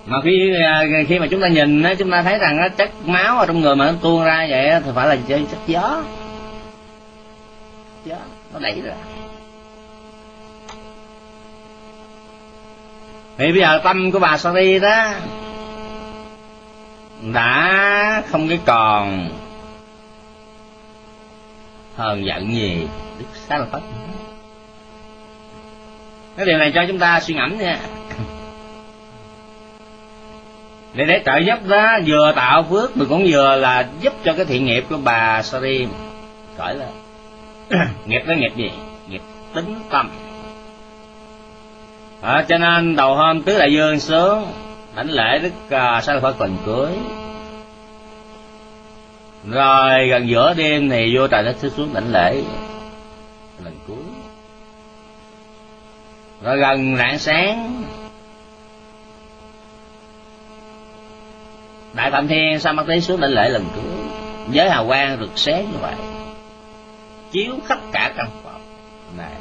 mà khi à, khi mà chúng ta nhìn á, chúng ta thấy rằng á, chất máu ở trong người mà nó tuôn ra vậy thì phải là chất gió. Gió, nó đẩy ra. Thì bây giờ tâm của bà Sari đó đã không cái còn hờn giận gì? Đức xá lợi phất. Cái điều này cho chúng ta suy ngẫm nha. Để để trợ giúp đó vừa tạo phước mà cũng vừa là giúp cho cái thiện nghiệp của bà Sari cởi lên. *coughs* Nghiệp đó nghiệp gì? Nghiệp tính tâm. À, cho nên đầu hôm tứ đại dương xuống đánh lễ đức à, uh, sa phật tuần cưới rồi, gần giữa đêm thì vua trời sẽ xuống đảnh lễ. Lần cuối. Rồi gần rạng sáng, đại phạm thiên sa mắt tế xuống đảnh lễ lần cuối. Với hào quang rực sáng như vậy, chiếu khắp cả căn phòng này.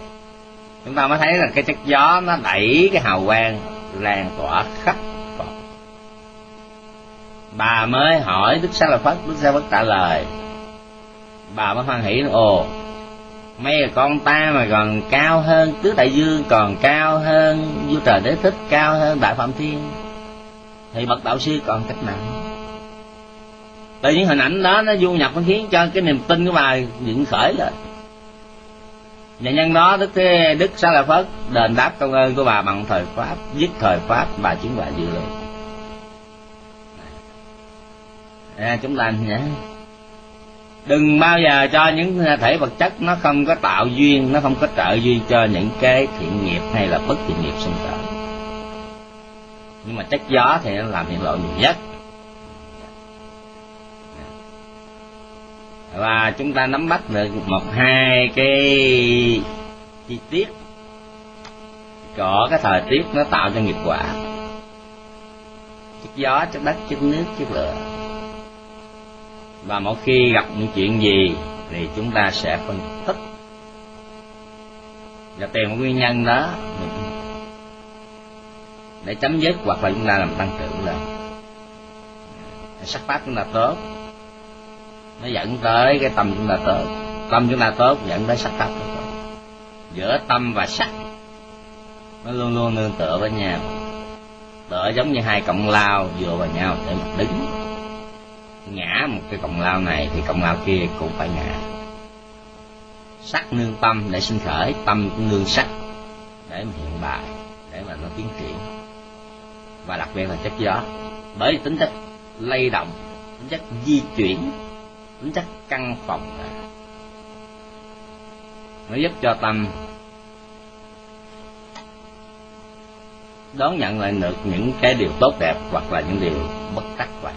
Chúng ta mới thấy là cái chất gió nó đẩy cái hào quang lan tỏa khắp bà mới hỏi đức sa la phất, đức sa phất trả lời. Bà mới hoan hỷ, ồ, mấy con ta mà còn cao hơn tứ đại dương, còn cao hơn vua trời đế thích, cao hơn đại phạm thiên, thì bậc đạo sư còn cách nào từ những hình ảnh đó nó du nhập nó khiến cho cái niềm tin của bà dựng khởi lên. Và nhân đó, đức thế đức xá lợi phất đền đáp công ơn của bà bằng thời pháp, dứt thời pháp, bà chứng quả dự lượng à, chúng ta nhé đừng bao giờ cho những thể vật chất nó không có tạo duyên nó không có trợ duyên cho những cái thiện nghiệp hay là bất thiện nghiệp sinh khởi nhưng mà chất gió thì nó làm hiện lộ nhiều nhất. Và chúng ta nắm bắt được một hai cái chi tiết. Có cái thời tiết nó tạo cho nghiệp quả. Chất gió chất đất chất nước chất lửa và mỗi khi gặp những chuyện gì thì chúng ta sẽ phân tích. Và tìm một nguyên nhân đó để chấm dứt hoặc là chúng ta làm tăng trưởng lên. Sắc pháp chúng ta tốt, nó dẫn tới cái tâm chúng ta tốt. Tâm chúng ta tốt dẫn tới sắc pháp tốt. Giữa tâm và sắc, nó luôn luôn nương tựa với nhau. Tựa giống như hai cọng lao dựa vào nhau để mà đứng ngã một cái cọng lao này thì cọng lao kia cũng phải ngã. Sắc nương tâm để sinh khởi, tâm cũng nương sắc để mà hiện bài, để mà nó tiến triển. Và đặc biệt là chất gió, bởi tính chất lay động, tính chất di chuyển, tính chất căn phòng này, nó giúp cho tâm đón nhận lại được những cái điều tốt đẹp hoặc là những điều bất tắc vậy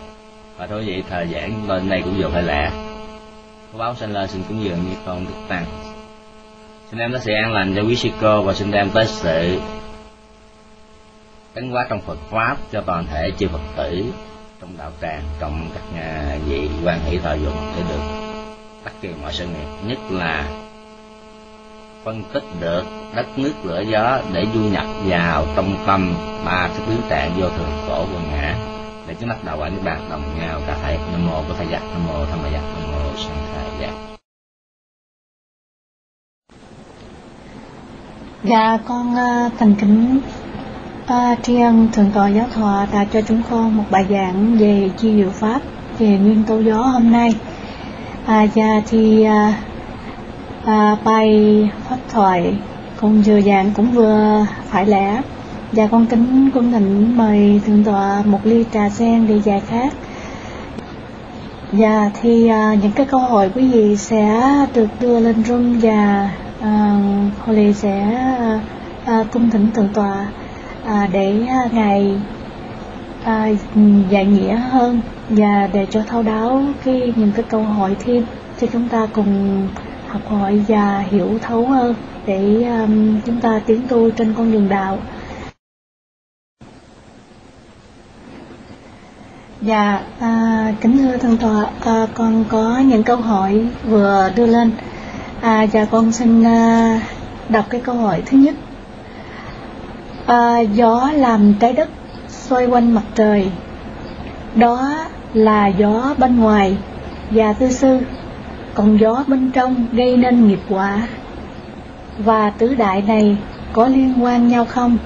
và thôi vậy thời gian lên này cũng vừa phải có báo sanh lên xin cúng dường như con đức tăng xin đem tới sự an lành cho quý sư cô và xin đem tới sự tấn hóa trong Phật pháp cho toàn thể chư Phật tử trong đạo tràng trong các nhà vị quan hỷ thọ dụng để được tất kỳ mọi sự nghiệp. Nhất là phân tích được đất nước lửa gió để du nhập vào trong tâm ba cái tứ trạng vô thường khổ vô ngã thì chúng ta đầu ở nước bàn đồng nhau cả thầy nam mô của thầy giặc nam mô tham giặc nam mô sanh thầy giặc Dạ con ờ, thành kính à, tri ân thượng tọa giáo thọ đã cho chúng con một bài giảng về chi diệu pháp về nguyên tố gió hôm nay. À, dạ thì à, à, bài pháp thoại con vừa giảng cũng vừa phải lẽ và con kính cung thỉnh mời thượng tọa một ly trà sen để giải khát và thì à, những cái câu hỏi quý vị sẽ được đưa lên room và à, Holly sẽ à, à, cung thỉnh thượng tọa à, để à, ngài à, giải nghĩa hơn và để cho thấu đáo cái những cái câu hỏi thêm cho chúng ta cùng học hỏi và hiểu thấu hơn để um, chúng ta tiến tu trên con đường đạo. Dạ, à, kính thưa thượng tọa, à, con có những câu hỏi vừa đưa lên. À, và con xin à, đọc cái câu hỏi thứ nhất. À, gió làm trái đất xoay quanh mặt trời. Đó là gió bên ngoài dạ, và tư sư còn gió bên trong gây nên nghiệp quả và tứ đại này có liên quan nhau không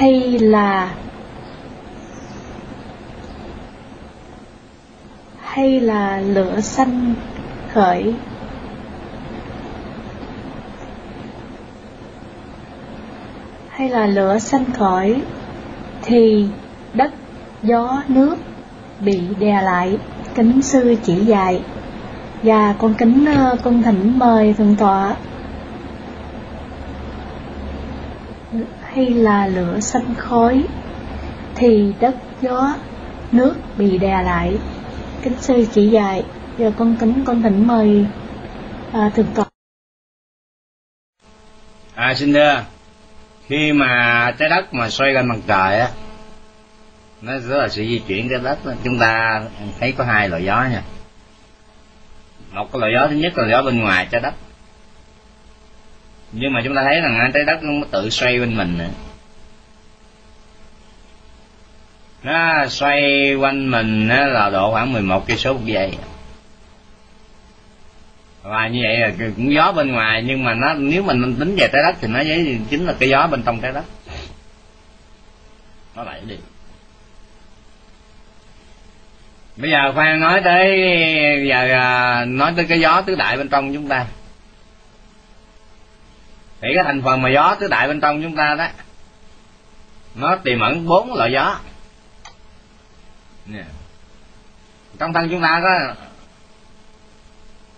hay là hay là lửa xanh khởi? Hay là lửa xanh khởi thì đất, gió, nước bị đè lại. Kính sư chỉ dạy. Và con kính ờ, con thỉnh mời thượng tọa. Hay là lửa xanh khói thì đất, gió, nước bị đè lại kính sư chỉ dạy giờ con kính con thỉnh mời à, thượng tọa. À xin thưa khi mà trái đất mà xoay quanh mặt trời á nó rất là sự di chuyển cái đất chúng ta thấy có hai loại gió nha. Một cái loại gió thứ nhất là gió bên ngoài trái đất. Nhưng mà chúng ta thấy rằng trái đất nó tự xoay bên mình nữa nó xoay quanh mình là độ khoảng 11 cây số một giây. Và như vậy là cũng gió bên ngoài, nhưng mà nó, nếu mình tính về trái đất thì nó với chính là cái gió bên trong trái đất. Nó lại đi. Bây giờ khoan nói tới, giờ à, nói tới cái gió tứ đại bên trong chúng ta. Thì cái thành phần mà gió tứ đại bên trong chúng ta đó, nó tiềm ẩn bốn loại gió trong thân chúng ta có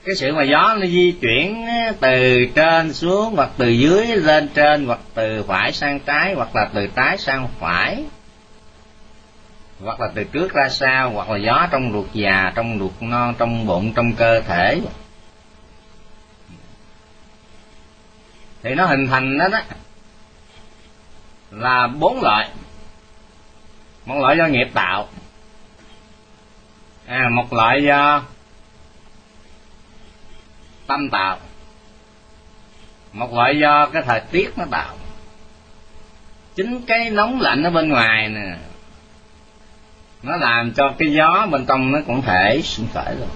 cái sự mà gió nó di chuyển từ trên xuống hoặc từ dưới lên trên hoặc từ phải sang trái hoặc là từ trái sang phải hoặc là từ trước ra sau hoặc là gió trong ruột già trong ruột non trong bụng trong cơ thể. Thì nó hình thành đó, đó là bốn loại. Một loại do nghiệp tạo à, một loại do tâm tạo. Một loại do cái thời tiết nó tạo. Chính cái nóng lạnh ở bên ngoài nè nó làm cho cái gió bên trong nó cũng thể sinh khởi luôn.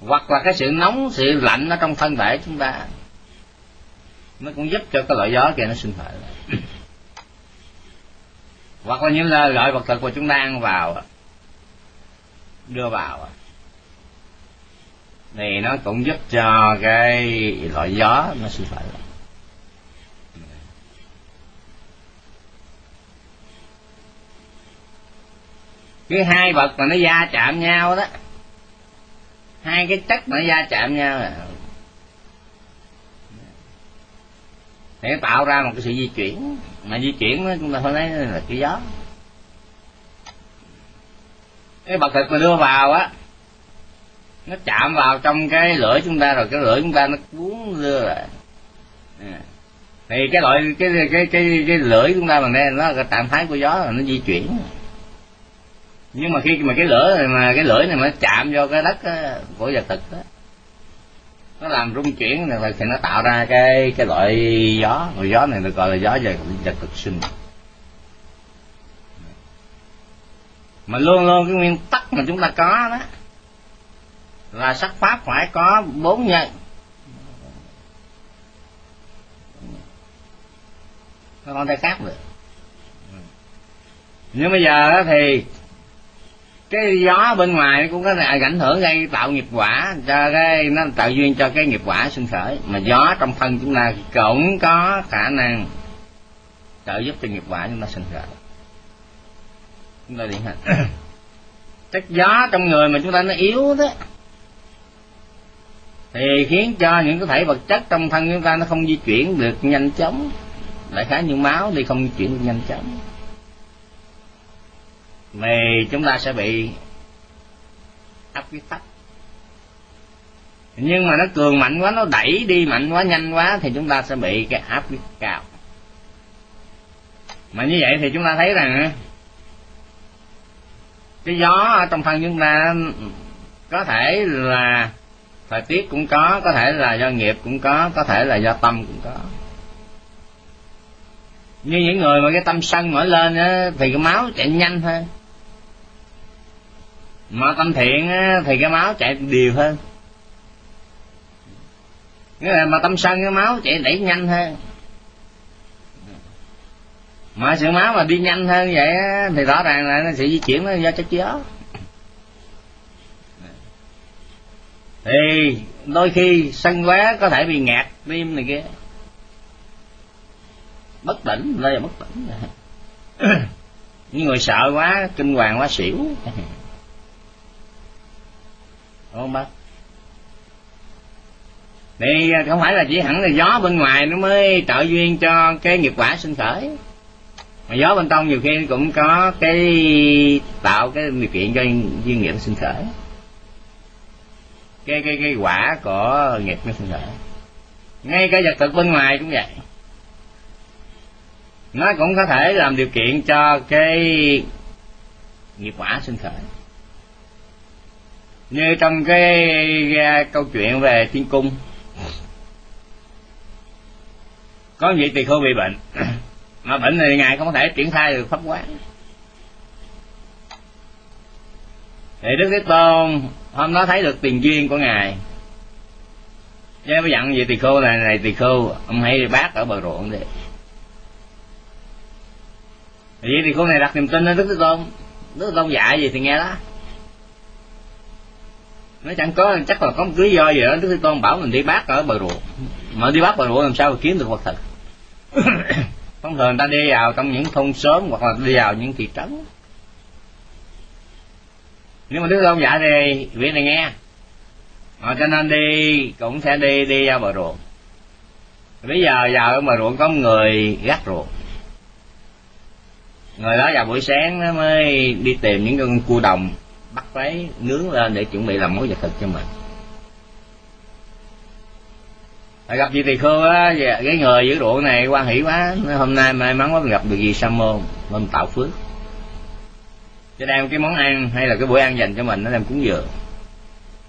Hoặc là cái sự nóng sự lạnh ở trong thân thể chúng ta nó cũng giúp cho cái loại gió kia nó sinh khởi hoặc là những loại vật thực của chúng ta ăn vào. Đưa vào. Thì nó cũng giúp cho cái loại gió nó sinh khởi cái hai vật mà nó va chạm nhau đó, hai cái chất mà nó va chạm nhau là để tạo ra một cái sự di chuyển. Mà di chuyển đó chúng ta phải nói là cái gió. Cái bậc thực mà đưa vào á nó chạm vào trong cái lưỡi chúng ta rồi cái lưỡi chúng ta nó cuốn đưa lại. À. Thì cái loại cái cái cái cái, cái lưỡi chúng ta bằng đây nó là trạng thái của gió là nó di chuyển. Nhưng mà khi mà cái lửa này mà cái lưỡi này mà nó chạm vô cái đất á, của vật thực đó nó làm rung chuyển này thì nó tạo ra cái cái loại gió. Loại gió này được gọi là gió giật vật cực sinh. Mà luôn luôn cái nguyên tắc mà chúng ta có đó, là sắc pháp phải có bốn nhân nó không thể khác được nhưng bây giờ thì cái gió bên ngoài cũng có thể ảnh hưởng gây tạo nghiệp quả cho cái nó tạo duyên cho cái nghiệp quả sinh khởi. Mà gió trong thân chúng ta cũng có khả năng trợ giúp cho nghiệp quả chúng ta sinh khởi. Chúng ta điển hình *coughs* chất gió trong người mà chúng ta nó yếu đó thì khiến cho những cái thể vật chất trong thân chúng ta nó không di chuyển được nhanh chóng. Đại khái như máu thì không di chuyển được nhanh chóng thì chúng ta sẽ bị áp huyết thấp nhưng mà nó cường mạnh quá nó đẩy đi mạnh quá nhanh quá thì chúng ta sẽ bị cái áp huyết cao. Mà như vậy thì chúng ta thấy rằng cái gió ở trong thân chúng ta có thể là thời tiết cũng có có thể là do nghiệp cũng có có thể là do tâm cũng có. Như những người mà cái tâm sân nổi lên á, thì cái máu chạy nhanh hơn mà tâm thiện á, thì cái máu chạy đều hơn. Nghĩa là mà tâm sân cái máu chạy đẩy nhanh hơn. Mà sự máu mà đi nhanh hơn vậy á, thì rõ ràng là nó sự di chuyển nó do chất gió. Thì đôi khi sân quá có thể bị ngạt tim này kia. Bất tỉnh đây là bất tỉnh. *coughs* Những người sợ quá kinh hoàng quá xỉu đúng không bác? Thì à, không phải là chỉ hẳn là gió bên ngoài nó mới trợ duyên cho cái nghiệp quả sinh khởi. Mà gió bên trong nhiều khi cũng có cái tạo cái điều kiện cho duyên nghiệp sinh khởi. Cái cái cái quả của nghiệp nó sinh khởi. Ngay cả vật thực bên ngoài cũng vậy. Nó cũng có thể làm điều kiện cho cái nghiệp quả sinh khởi như trong cái, à, câu chuyện về thiên cung có vị tỳ khưu bị bệnh. *clears throat* Mà bệnh này ngài không thể triển khai được pháp quán. Thì đức thế tôn hôm đó thấy được tiền duyên của ngài. Nhớ mới dặn vị tỳ khưu này này tỳ khưu ông hãy bác ở bờ ruộng đi. Vậy thì con này đặt niềm tin lên đức thế tôn. Đức thế tôn dạy gì thì nghe đó nó chẳng có, chắc là có một lý do gì đó, đức thế tôn bảo mình đi bác ở bờ ruộng mà đi bác bờ ruộng làm sao mà kiếm được vật thực *coughs* thông thường ta đi vào trong những thôn xóm hoặc là đi vào những thị trấn. Nếu mà đức tôn dạy thì vị này nghe. Họ cho nên đi cũng sẽ đi đi ra bờ ruộng bây giờ vào ở bờ ruộng có người gắt ruộng. Người đó vào buổi sáng nó mới đi tìm những con cua đồng bắt lấy nướng lên để chuẩn bị làm món vật thực cho mình. À, gặp gì tỳ khô á cái người giữ ruộng này quan hỷ quá. Hôm nay may mắn quá mình gặp được gì sa môn mình tạo phước. Cho đem cái món ăn hay là cái bữa ăn dành cho mình nó đem cúng dường.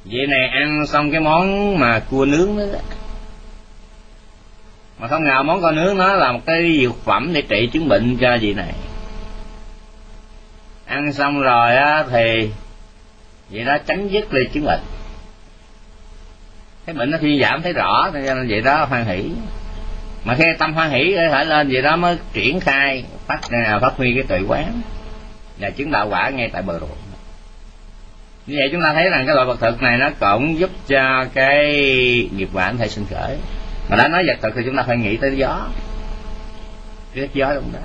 Vậy này ăn xong cái món mà cua nướng đó, đó. Mà không ngờ món con nướng nó là một cái dược phẩm để trị chứng bệnh cho vị này. Ăn xong rồi á thì vậy đó chấm dứt ly chứng bệnh. Cái bệnh nó khi giảm thấy rõ nên vậy đó hoan hỷ. Mà khi tâm hoan hỷ phải lên vậy đó mới triển khai phát à, phát huy cái tuệ quán và chứng đạo quả ngay tại bờ ruộng. Như vậy chúng ta thấy rằng cái loại vật thực này nó cũng giúp cho cái nghiệp quả có thể sinh khởi. Mà đã nói vật thực thì chúng ta phải nghĩ tới gió. Cái gió đúng đó.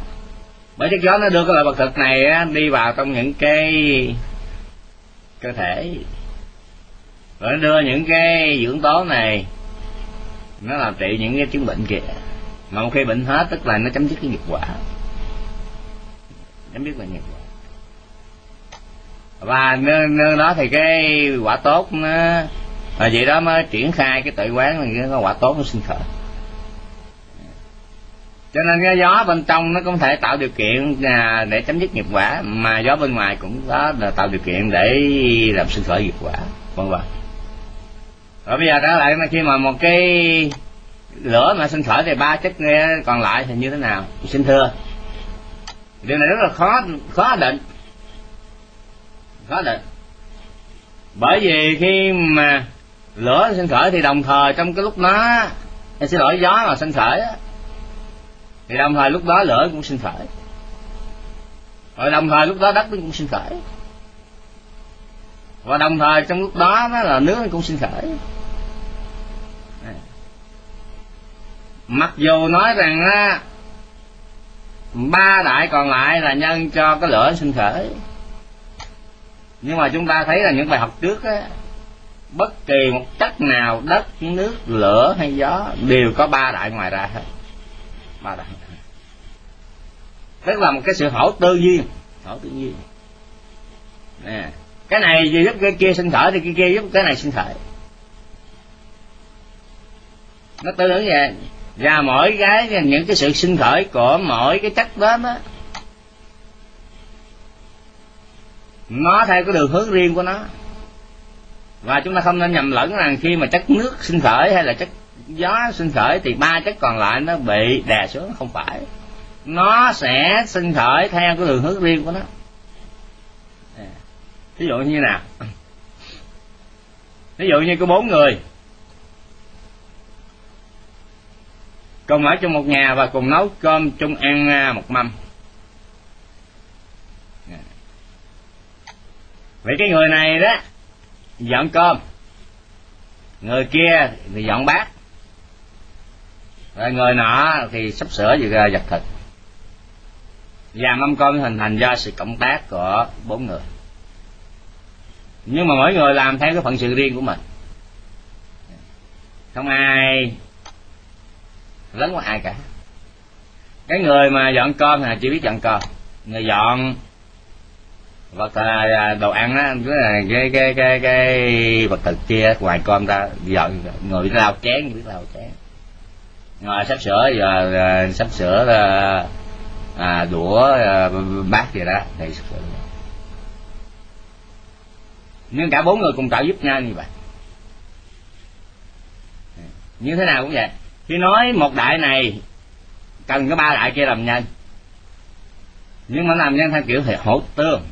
Bởi cái gió nó đưa cái loại vật thực này á, đi vào trong những cái cơ thể. Rồi nó đưa những cái dưỡng tố này nó làm trị những cái chứng bệnh kìa mà một khi bệnh hết tức là nó chấm dứt cái nghiệp quả. Chấm dứt là nghiệp quả. Và nơi, nơi đó thì cái quả tốt nó và vậy đó mới triển khai cái tự quán là cái quả tốt nó sinh khởi cho nên cái gió bên trong nó cũng thể tạo điều kiện à, để chấm dứt nghiệp quả. Mà gió bên ngoài cũng có tạo điều kiện để làm sinh khởi nghiệp quả, vân vân. Rồi bây giờ trở lại khi mà một cái lửa mà sinh khởi thì ba chất còn lại thì như thế nào? Xin thưa. Điều này rất là khó khó định. Khó định. Bởi vì khi mà lửa sinh khởi thì đồng thời trong cái lúc nó xin lỗi, gió mà sinh khởi thì đồng thời lúc đó lửa cũng sinh khởi. Rồi đồng thời lúc đó đất cũng sinh khởi. Và đồng thời trong lúc đó nó là nước cũng sinh khởi. Mặc dù nói rằng á, ba đại còn lại là nhân cho cái lửa sinh khởi. Nhưng mà chúng ta thấy là những bài học trước á, bất kỳ một chất nào, đất, nước, lửa hay gió đều có ba đại ngoài ra hết. Ba đại tức là một cái sự hổ tự nhiên. Hổ tự nhiên. Nè, cái này giúp cái kia sinh khởi thì cái kia giúp cái này sinh khởi. Nó tương ứng vậy. Và mỗi cái, những cái sự sinh khởi của mỗi cái chất đó đó, nó theo cái đường hướng riêng của nó. Và chúng ta không nên nhầm lẫn rằng khi mà chất nước sinh khởi hay là chất gió sinh khởi thì ba chất còn lại nó bị đè xuống, không phải nó sẽ sinh khởi theo cái đường hướng riêng của nó. À, Ví dụ như nào? Ví dụ như có bốn người. Cùng ở trong một nhà và cùng nấu cơm chung ăn à, một mâm. À. Vậy cái người này đó, dọn cơm. Người kia thì dọn bát. Rồi người nọ thì sắp sửa vừa giặt thịt và mâm cơm hình thành do sự cộng tác của bốn người. Nhưng mà mỗi người làm theo cái phận sự riêng của mình. Không ai lớn qua ai cả. Cái người mà dọn cơm là chỉ biết dọn cơm. Người dọn vật à, đồ ăn á cứ là cái cái cái cái vật thực kia, ngoài cơm ta dọn, người biết lau chén biết lau chén. Ngồi sắp sửa, giờ à, sắp sửa là à, đũa à, bát gì đó. Thì nhưng cả bốn người cùng trợ giúp nhau như vậy. Như thế nào cũng vậy. Khi nói một đại này cần có ba đại kia làm nhanh nhưng mà làm nhanh theo kiểu thì hỗ tương.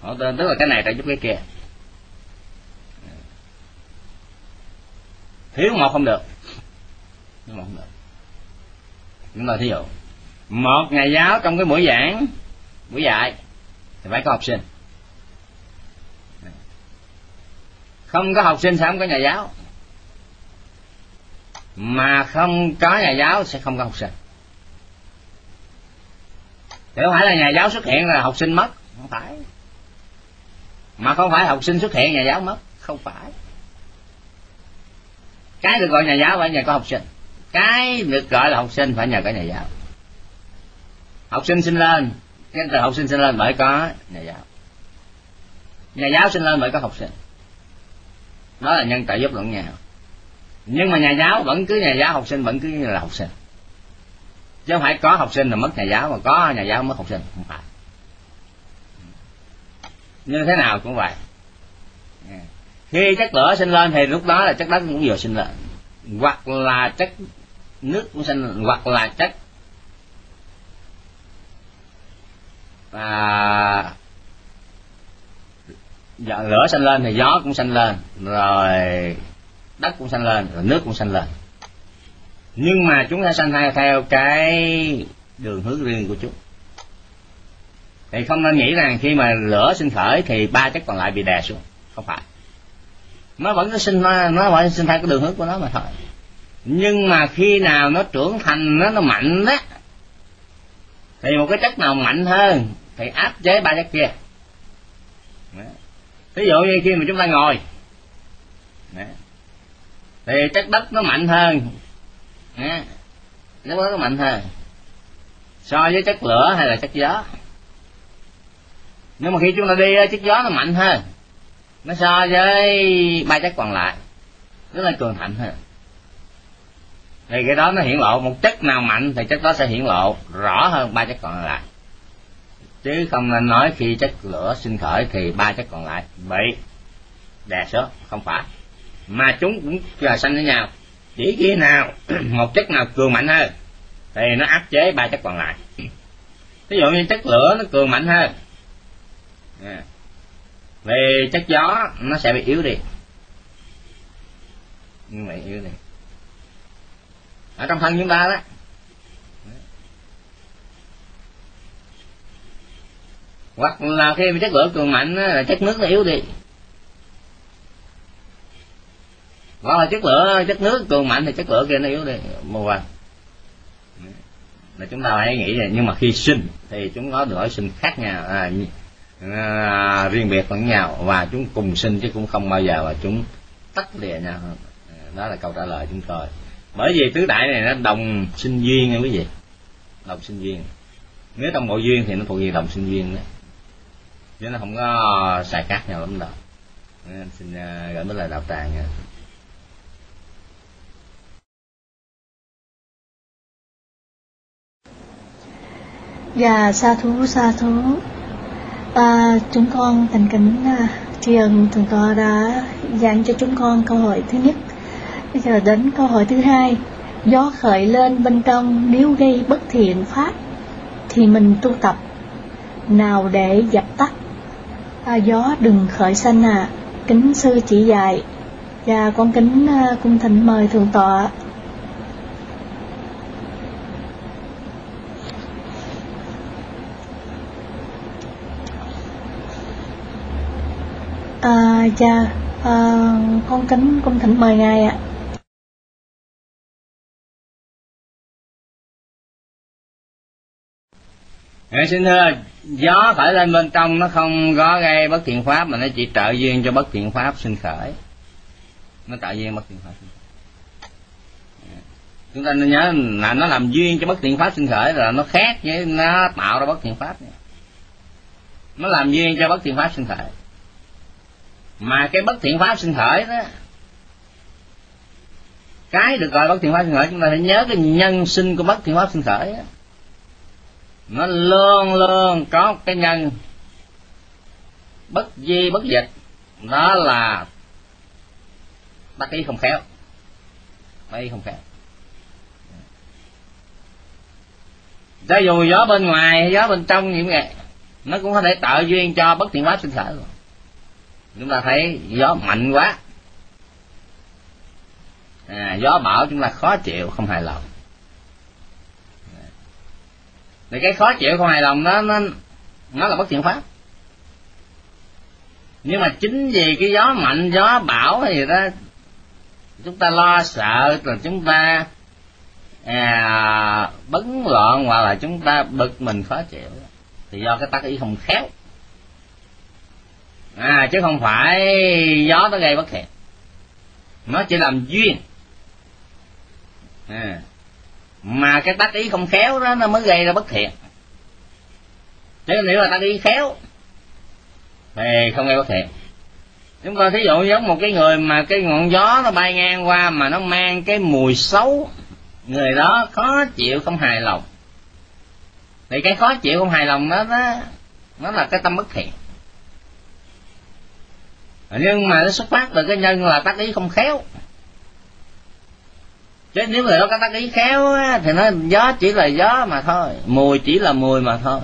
Hỗ tương tức là cái này trợ giúp cái kia. Thiếu một không được. Nhưng mà không được. Chúng ta thí dụ một ngày giáo trong cái buổi giảng, buổi dạy, thì phải có học sinh. Không có học sinh sẽ không có nhà giáo. Mà không có nhà giáo sẽ không có học sinh. Thì không phải là nhà giáo xuất hiện là học sinh mất, không phải. Mà không phải học sinh xuất hiện, nhà giáo mất, không phải. Cái được gọi nhà giáo phải nhờ có học sinh. Cái được gọi là học sinh phải nhờ có nhà giáo học sinh sinh lên. Cái từ học sinh sinh lên bởi có nhà giáo. Nhà giáo sinh lên bởi có học sinh. Đó là nhân trợ giúp lẫn nhau nhưng mà nhà giáo vẫn cứ, nhà giáo học sinh vẫn cứ là học sinh. Chứ không phải có học sinh là mất nhà giáo, mà có nhà giáo mất học sinh, không phải. Như thế nào cũng vậy. Khi chất lửa sinh lên thì lúc đó là chất đất cũng vừa sinh lên. Hoặc là chất nước cũng sinh lên, hoặc là chất à, dạ, lửa sinh lên thì gió cũng sinh lên rồi đất cũng sanh lên rồi nước cũng sanh lên. Nhưng mà chúng ta sanh theo theo cái đường hướng riêng của chúng. Thì không nên nghĩ rằng khi mà lửa sinh khởi thì ba chất còn lại bị đè xuống. Không phải. Nó vẫn sinh nó vẫn sinh theo cái đường hướng của nó mà thôi. Nhưng mà khi nào nó trưởng thành nó nó mạnh đó thì một cái chất nào mạnh hơn thì áp chế ba chất kia. Ví dụ như khi mà chúng ta ngồi. Thì chất đất nó mạnh hơn. Nó đất có mạnh hơn. So với chất lửa hay là chất gió. Nhưng mà khi chúng ta đi ờ, chất gió nó mạnh hơn, nó so với ba chất còn lại rất là cường thạnh hơn. Thì cái đó nó hiển lộ, một chất nào mạnh thì chất đó sẽ hiển lộ rõ hơn ba chất còn lại chứ không nên nói khi chất lửa sinh khởi thì ba chất còn lại. Bị. Đè sớt. Không phải. Mà chúng cũng là sanh với nhau. Chỉ khi nào *clears throat* một chất nào cường mạnh hơn, thì nó áp chế ba chất còn lại. *clears throat* Ví dụ như chất lửa nó cường mạnh hơn à. về chất gió nó sẽ bị yếu đi. Nhưng mà yếu đi. Ở trong thân chúng ta đó hoặc là khi chất lửa cường mạnh là chất nước nó yếu đi. Hoặc là chất lửa chất nước cường mạnh thì chất lửa kia nó yếu đi mù vàng là chúng ta hãy nghĩ vậy nhưng mà khi sinh thì chúng có được sinh khác nhau à, à, riêng biệt lẫn nhau. Và chúng cùng sinh chứ cũng không bao giờ mà chúng tách lìa nhau đó là câu trả lời chúng tôi. Bởi vì tứ đại này nó đồng sinh duyên nha quý vị. Đồng sinh duyên. Nếu trong bộ duyên thì nó thuộc về đồng sinh duyên đấy chứ nó không có xài khác nhau lắm đâu. Nên xin ờ, gửi mấy lời đạo tràng nha. Dạ sa thú sa thú. À, Chúng con thành kính à, tri ân Thượng tọa đã dành cho chúng con câu hỏi thứ nhất. Bây giờ đến câu hỏi thứ hai. Gió khởi lên bên trong nếu gây bất thiện pháp Thì mình tu tập. Nào để dập tắt? À, Gió đừng khởi sanh à. Kính sư chỉ dạy. Và con kính à, cung thỉnh mời Thượng tọa. À, dạ, à, con kính cung thỉnh mời ngài ạ. Ngài xin thưa, gió khởi lên bên trong nó không có gây bất thiện pháp, mà nó chỉ trợ duyên cho bất thiện pháp sinh khởi. Nó trợ duyên bất thiện pháp sinh khởi. Chúng ta nên nhớ là nó làm duyên cho bất thiện pháp sinh khởi là nó khác với nó tạo ra bất thiện pháp. Nó làm duyên cho bất thiện pháp sinh khởi mà cái bất thiện pháp sinh khởi đó, cái được gọi bất thiện pháp sinh khởi, chúng ta phải nhớ cái nhân sinh của bất thiện pháp sinh khởi đó nó luôn luôn có cái nhân. Bất di bất dịch. Đó là đắc ý không khéo. Đắc ý không khéo. Cho dù gió bên ngoài hay gió bên trong những vậy nó cũng có thể tạo duyên cho bất thiện pháp sinh khởi chúng ta thấy gió mạnh quá. À, gió bão chúng ta khó chịu không hài lòng thì cái khó chịu không hài lòng đó nó nó là bất thiện pháp. Nhưng mà chính vì cái gió mạnh gió bão thì đó chúng ta lo sợ là chúng ta à, bấn loạn hoặc là chúng ta bực mình khó chịu thì do cái tác ý không khéo. À chứ không phải gió nó gây bất thiện. Nó chỉ làm duyên. À, mà cái tác ý không khéo đó, nó mới gây ra bất thiện. Chứ nếu là tác ý khéo, thì không gây bất thiện. Chúng ta thí dụ giống một cái người mà cái ngọn gió nó bay ngang qua mà nó mang cái mùi xấu, người đó khó chịu, không hài lòng. Thì cái khó chịu, không hài lòng đó đó, nó là cái tâm bất thiện. Nhưng mà nó xuất phát từ cái nhân là tác ý không khéo chứ nếu người đó có tác ý khéo á, thì nó gió chỉ là gió mà thôi. Mùi chỉ là mùi mà thôi.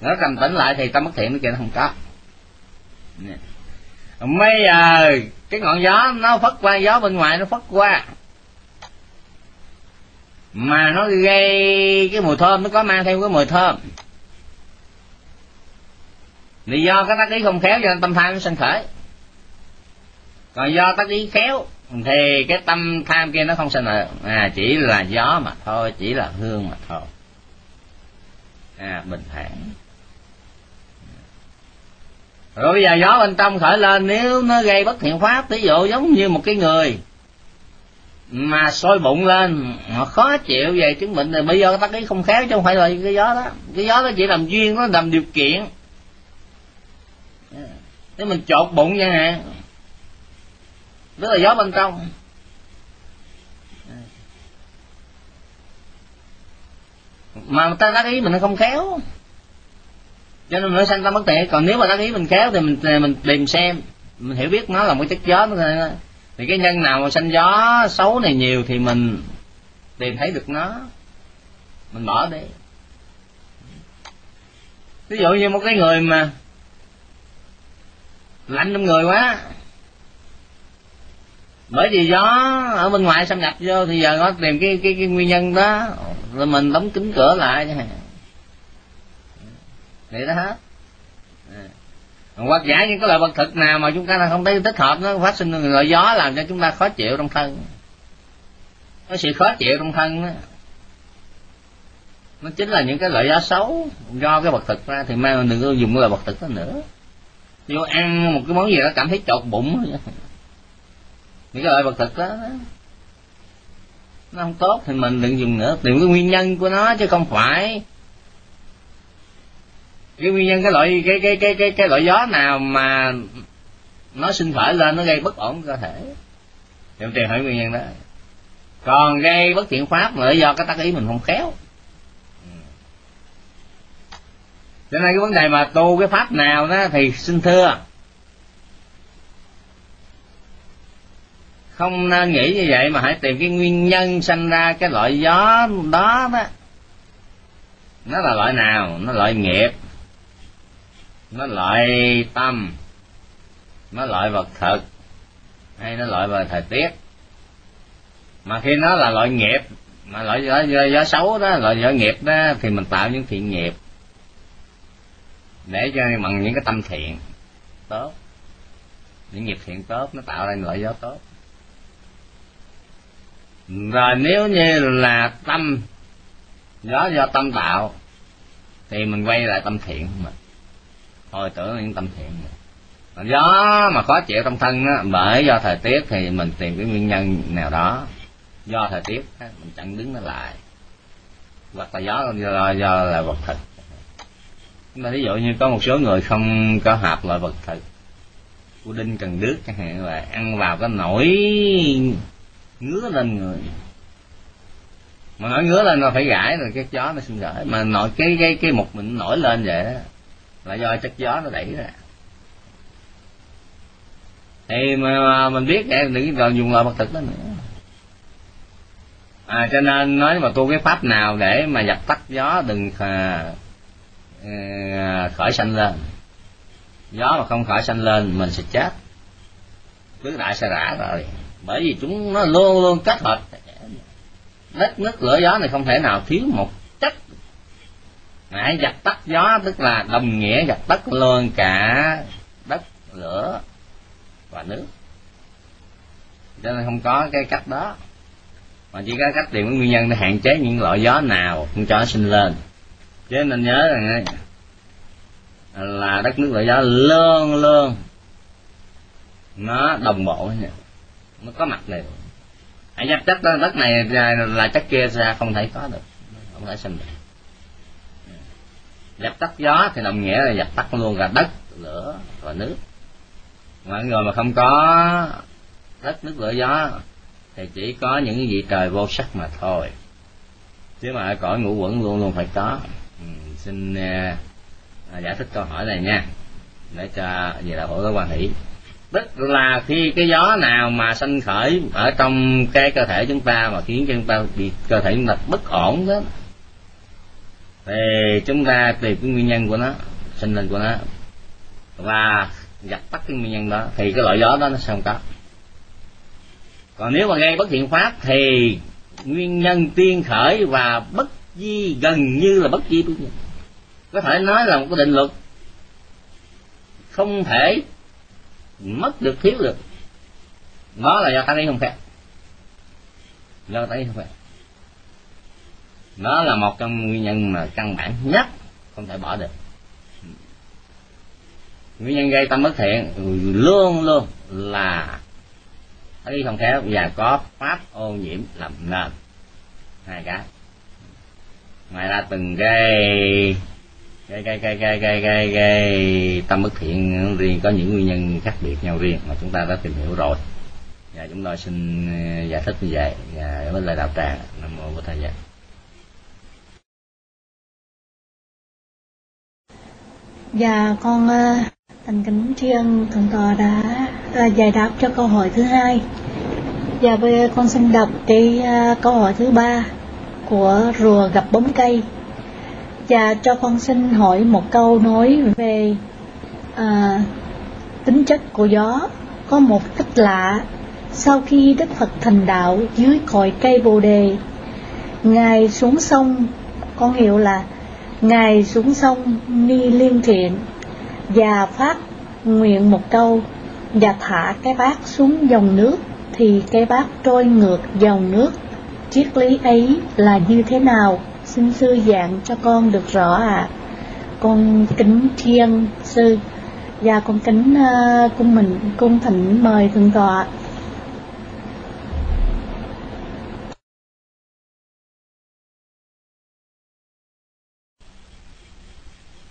Nó trầm tĩnh lại thì tâm bất thiện kia nó không có. Bây giờ cái ngọn gió nó phất qua gió bên ngoài nó phất qua. Mà nó gây cái mùi thơm nó có mang theo cái mùi thơm. Vì do cái tác ý không khéo cho nên tâm tham nó sanh khởi. Còn do tác ý khéo thì cái tâm tham kia nó không sinh được à chỉ là gió mà thôi, chỉ là hương mà thôi. À bình thản. Rồi bây giờ gió bên trong khởi lên, nếu nó gây bất thiện pháp ví dụ giống như một cái người mà sôi bụng lên họ khó chịu về chứng bệnh, thì bây giờ ta cái không khéo chứ không phải là cái gió đó. Cái gió đó chỉ làm duyên, nó làm điều kiện. Nếu mình chột bụng chẳng hạn tức là gió bên trong. Mà ta đắc ý mình không khéo. Cho nên nó sanh tâm bất tiện còn nếu mà đắc ý mình khéo thì mình mình tìm xem. Mình hiểu biết nó là một chất gió nó thôi. Thì cái nhân nào mà sanh gió xấu này nhiều thì mình tìm thấy được nó. Mình bỏ đi. Ví dụ như một cái người mà lạnh trong người quá bởi vì gió ở bên ngoài xâm nhập vô thì giờ nó tìm cái cái, cái nguyên nhân đó. Rồi mình đóng kính cửa lại. Chứ vậy đó hết. Hoặc giả những cái loại vật thực nào mà chúng ta không thấy thích hợp nó phát sinh loại gió làm cho chúng ta khó chịu trong thân. Có sự khó chịu trong thân đó. nó chính là những cái loại gió xấu. Do cái vật thực ra thì mang đừng có dùng cái loại vật thực đó nữa. Vô ăn một cái món gì đó cảm thấy chột bụng những cái loại vật thực đó, nó không tốt thì mình đừng dùng nữa. Tìm cái nguyên nhân của nó chứ không phải. Cái nguyên nhân cái loại cái cái cái cái cái loại gió nào mà nó sinh khởi lên nó gây bất ổn cơ thể. Thì tìm hỏi nguyên nhân đó. Còn gây bất thiện pháp là do cái tác ý mình không khéo. Cho nên cái vấn đề mà tu cái pháp nào đó thì xin thưa. Không nên nghĩ như vậy mà hãy tìm cái nguyên nhân sanh ra cái loại gió đó đó. Nó là loại nào? Nó loại nghiệp. Nó loại tâm. Nó loại vật thực. Hay nó loại về thời tiết. Mà khi nó là loại nghiệp mà loại gió, gió, gió xấu đó loại gió nghiệp đó thì mình tạo những thiện nghiệp. Để cho bằng những cái tâm thiện tốt. Những nghiệp thiện tốt nó tạo ra loại gió tốt rồi nếu như là tâm gió do tâm tạo thì mình quay lại tâm thiện mà thôi tưởng những tâm thiện mà gió mà khó chịu trong thân đó, bởi do thời tiết thì mình tìm cái nguyên nhân nào đó. Do thời tiết mình chặn đứng nó lại. Hoặc là gió do, do là vật thực. Mà ví dụ như có một số người không có hợp loại vật thực của đinh cần đước chẳng hạn là ăn vào cái nổi ngứa lên người. Mà nổi ngứa lên nó phải gãi rồi cái gió nó xin gãi. Mà nổi cái cái cái một mình nổi lên vậy đó, là do chất gió nó đẩy ra. Thì mà mình biết em đừng còn dùng loại vật thực đó nữa. À, cho nên nói mà tu cái pháp nào để mà dập tắt gió đừng à, à, khởi sanh lên. Gió mà không khởi sanh lên mình sẽ chết. Cứ đại sẽ rã rồi bởi vì chúng nó luôn luôn kết hợp đất, nước, lửa, gió này không thể nào thiếu một chất. Hãy dập tắt gió, tức là đồng nghĩa dập tắt luôn cả đất, lửa và nước. Cho nên không có cái cách đó. Mà chỉ có cách tìm cái nguyên nhân để hạn chế những loại gió nào không cho nó sinh lên. Chứ nên nhớ rằng là đất, nước, lửa, gió luôn luôn nó đồng bộ. nha nó có mặt này. hãy dập chất đó đất này là chất kia ra không thể có được. Không thể sinh được. Dập tắt gió thì đồng nghĩa là dập tắt luôn cả đất lửa và nước. Mọi người mà không có đất nước lửa gió thì chỉ có những cái vị trời vô sắc mà thôi. Chứ mà cõi ngũ quẩn luôn luôn phải có. Ừ, xin uh, giải thích câu hỏi này nha để cho về là hữu có quan hỷ tức là khi cái gió nào mà sanh khởi ở trong cái cơ thể chúng ta mà khiến cho chúng ta bị cơ thể chúng ta bất ổn đó, thì chúng ta tìm cái nguyên nhân của nó, sinh lên của nó. Và dập tắt cái nguyên nhân đó, thì cái loại gió đó nó sẽ không có. Còn nếu mà gây bất thiện pháp thì nguyên nhân tiên khởi và bất di gần như là bất di bất di. Có thể nói là một cái định luật không thể mất được thiếu được đó là do ta ý không phép. Do ta ý không phép. Đó là một trong nguyên nhân mà căn bản nhất không thể bỏ được. Nguyên nhân gây tâm bất thiện luôn luôn là thấy không khéo và có pháp ô nhiễm làm nền. Hai cái. Ngoài ra từng gây cái cái cái cái cái cái, cái tâm bất thiện riêng có những nguyên nhân khác biệt nhau riêng mà chúng ta đã tìm hiểu rồi và chúng tôi xin ờ, giải thích như vậy và với lời đạo tràng nam mô bổn thầy dạ Dạ con ờ, thành kính tri ân thượng tọa đã ờ, giải đáp cho câu hỏi thứ hai. Dạ, và bây con xin đọc cái câu hỏi thứ ba của rùa gặp bóng cây và cho con xin hỏi một câu nói về à, tính chất của gió. Có một cách lạ sau khi Đức Phật thành đạo dưới cội cây Bồ đề, ngài xuống sông, con hiểu là ngài xuống sông ni liên thiện và phát nguyện một câu và thả cái bát xuống dòng nước thì cái bát trôi ngược dòng nước triết lý ấy là như thế nào xin sư giảng cho con được rõ ạ. À. con kính thiên sư và con kính uh, cung mình cung thỉnh mời thượng tọa.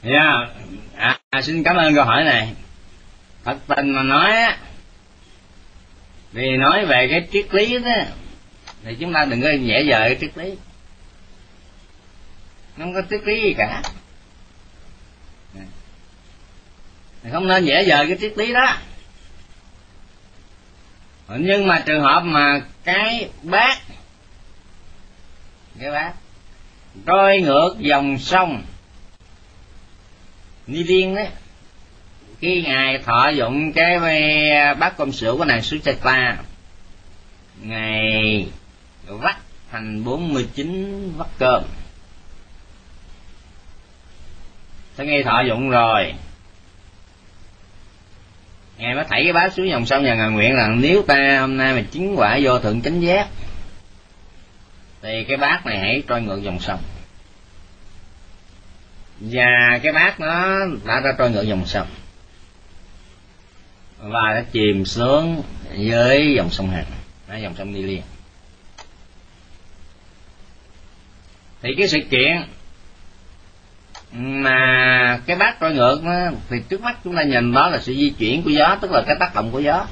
Dạ. À, à, xin cảm ơn câu hỏi này. Thật tình mà nói á vì nói về cái triết lý đó thì chúng ta đừng có dễ dời cái triết lý không có triết lý gì cả. Thì không nên dễ dời cái triết lý đó. Nhưng mà trường hợp mà cái bác, cái bác trôi ngược dòng sông ni liên đấy khi ngài thọ dụng cái bát cơm sữa của nàng Sucheta ngài vắt thành 49 vắt cơm. Tới ngay thọ dụng rồi. Ngài mới thảy cái bá xuống dòng sông và ngài nguyện là, nếu ta hôm nay mà chứng quả vô thượng chánh giác, thì cái bát này hãy trôi ngược dòng sông. Và cái bát nó đã ra trôi ngược dòng sông. Và đã chìm xuống với dòng sông Hằng dòng sông Ni Liên. Thì cái sự kiện mà cái bát trôi ngược đó, thì trước mắt chúng ta nhìn đó là sự di chuyển của gió tức là cái tác động của gió.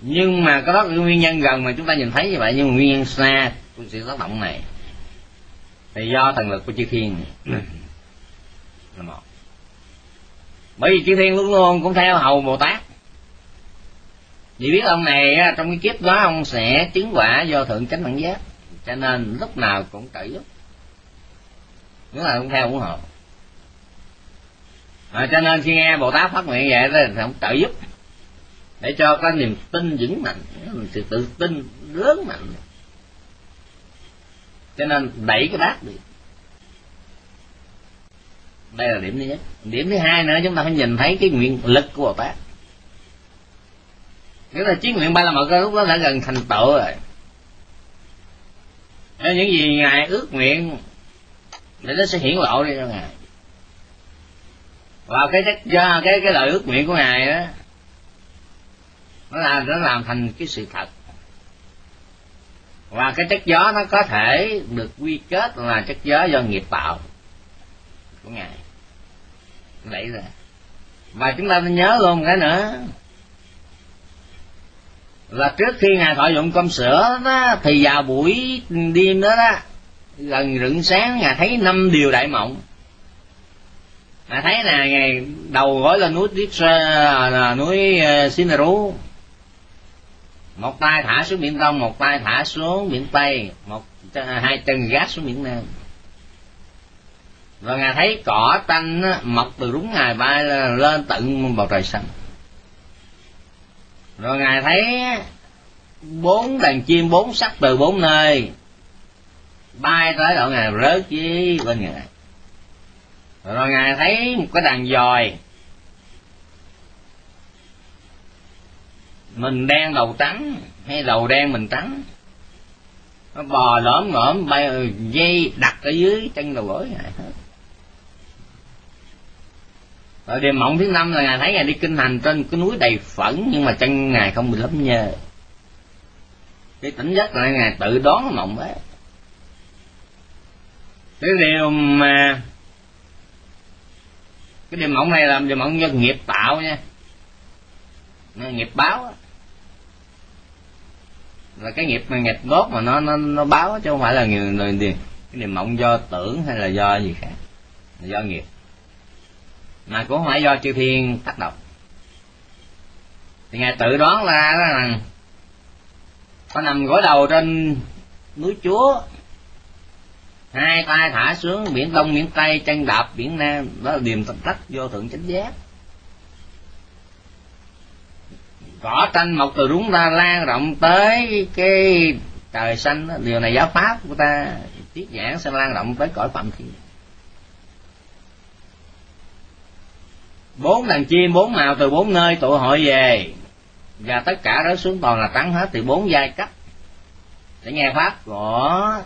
Nhưng mà cái đó là nguyên nhân gần mà chúng ta nhìn thấy như vậy nhưng mà nguyên nhân xa của sự tác động này thì do thần lực của chư thiên. Là một. Bởi vì chư thiên luôn luôn cũng theo hầu bồ tát. Vì biết ông này trong cái kiếp đó ông sẽ chứng quả do thượng chánh đẳng giác cho nên lúc nào cũng trợ giúp lúc là không theo ủng hộ à, cho nên khi nghe bồ tát phát nguyện vậy thì không trợ giúp. Để cho có niềm tin vững mạnh sự tự tin lớn mạnh. Cho nên đẩy cái bát đi. Đây là điểm thứ nhất. Điểm thứ hai nữa chúng ta phải nhìn thấy cái nguyện lực của bồ tát. Nghĩa là chí nguyện ba la mật lúc đó đã gần thành tựu rồi. Nên những gì ngài ước nguyện để nó sẽ hiển lộ đi cho ngài. Và cái chất do cái cái lời ước nguyện của ngài đó nó làm nó làm thành cái sự thật. Và cái chất gió nó có thể được quy kết là chất gió do nghiệp tạo của ngài. Vậy rồi và chúng ta nên nhớ luôn cái nữa, là trước khi ngài thọ dụng cơm sữa đó, thì vào buổi đêm đó đó gần rửng sáng ngài thấy năm điều đại mộng. Ngài thấy là ngày đầu gói lên núi tiếp à, là núi à, Sinaru một tay thả xuống biển đông, một tay thả xuống biển tây, một à, hai chân gác xuống biển nam. Rồi ngài thấy cỏ tanh mọc từ đúng ngày bay lên tận bầu trời xanh. Rồi ngài thấy bốn đàn chim bốn sắc từ bốn nơi bay tới độ ngài rớt với bên ngài rồi ngài thấy một cái đàn dòi. Mình đen đầu trắng, hay đầu đen mình trắng. Nó bò lõm ngõm, bay ừ, dây đặt ở dưới chân đầu gối ngài hết rồi đêm mộng thứ năm là ngài thấy ngài đi kinh hành trên cái núi đầy phẫn, nhưng mà chân ngài không bị lấm nhơ. Cái tỉnh giấc là ngài tự đoán mộng đấy cái điều mà cái điều mộng này là điều mộng do nghiệp tạo nha. Nghiệp báo là cái nghiệp mà nghiệp gốc mà nó nó nó báo chứ không phải là người người cái điều mộng do tưởng hay là do gì khác? Là do nghiệp. Mà cũng không phải do chư thiên tác động. Thì ngài tự đoán ra rằng là có nằm gối đầu trên núi chúa hai tay thả xuống biển đông biển tây, chân đạp biển nam. Đó là điềm tách vô thượng chánh giác. Cỏ tranh mọc từ đúng ra, lan rộng tới cái trời xanh đó. điều này giáo pháp của ta tiết giảng sẽ lan rộng tới cõi phạm thiên. Bốn đàn chim, bốn màu từ bốn nơi tụ hội về. Và tất cả rớt xuống toàn là trắng hết từ bốn giai cấp. Để nghe pháp của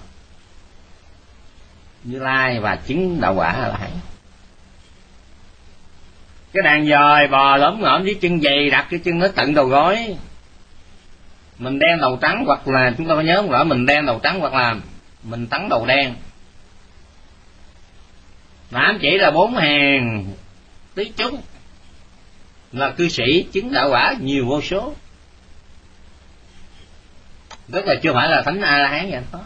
như lai và chứng đạo quả là hãy cái đàn dòi bò lõm ngõm với chân dày đặt cái chân nó tận đầu gối. Mình đen đầu trắng hoặc là, chúng ta phải nhớ rõ, mình đen đầu trắng hoặc là mình trắng đầu đen. Mà chỉ là bốn hàng tí chúng là cư sĩ chứng đạo quả nhiều vô số. Rất là chưa phải là thánh a la hán vậy đó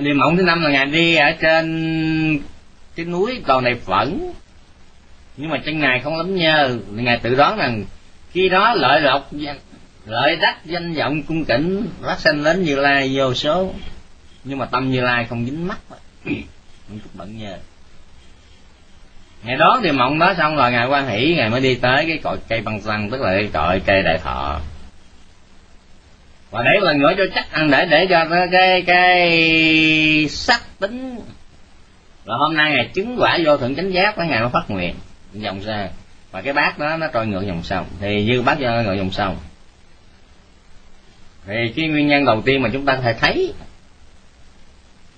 niềm mộng thứ năm là ngài đi ở trên cái núi toàn này phẫn. Nhưng mà chân ngài không lắm nhơ ngài tự đoán rằng khi đó lợi lộc lợi đắc danh vọng cung cảnh phát sinh đến như lai vô số. Nhưng mà tâm như lai không dính mắt. *clears throat* Không chút bận nhờ. Ngày đó thì mộng đó xong rồi ngài quan hỷ, ngài mới đi tới cái cội cây băng xăng, tức là cái cội cây đại thọ và để lần nữa cho chắc ăn để để cho cái cái, sắc tính. Là hôm nay ngày chứng quả vô thượng chánh giác với ngày nó phát nguyện dòng ra và cái bát đó nó trôi ngược dòng sông. Thì như bát trôi ngược dòng sông. Thì cái nguyên nhân đầu tiên mà chúng ta có thể thấy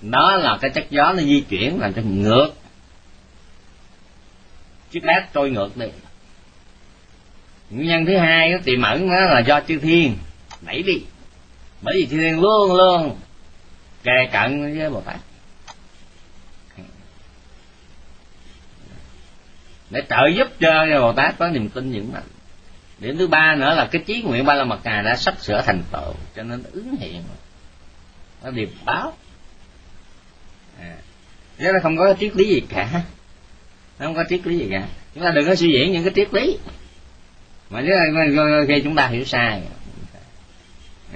đó là cái chất gió nó di chuyển làm cho ngược. Chiếc bát trôi ngược đi. Nguyên nhân thứ hai nó tiềm ẩn đó là do chư thiên đẩy đi bởi vì chư thiên luôn luôn kề cận với bồ tát. Để trợ giúp cho bồ tát có niềm tin vững mạnh. Điểm thứ ba nữa là cái chí nguyện ba la mật ngài đã sắp sửa thành tựu, cho nên nó ứng hiện. Nó điệp báo. À. chứ nó không có triết lý gì cả, nó không có triết lý gì cả. Chúng ta đừng có suy diễn những cái triết lý. Mà nếu khi chúng ta hiểu sai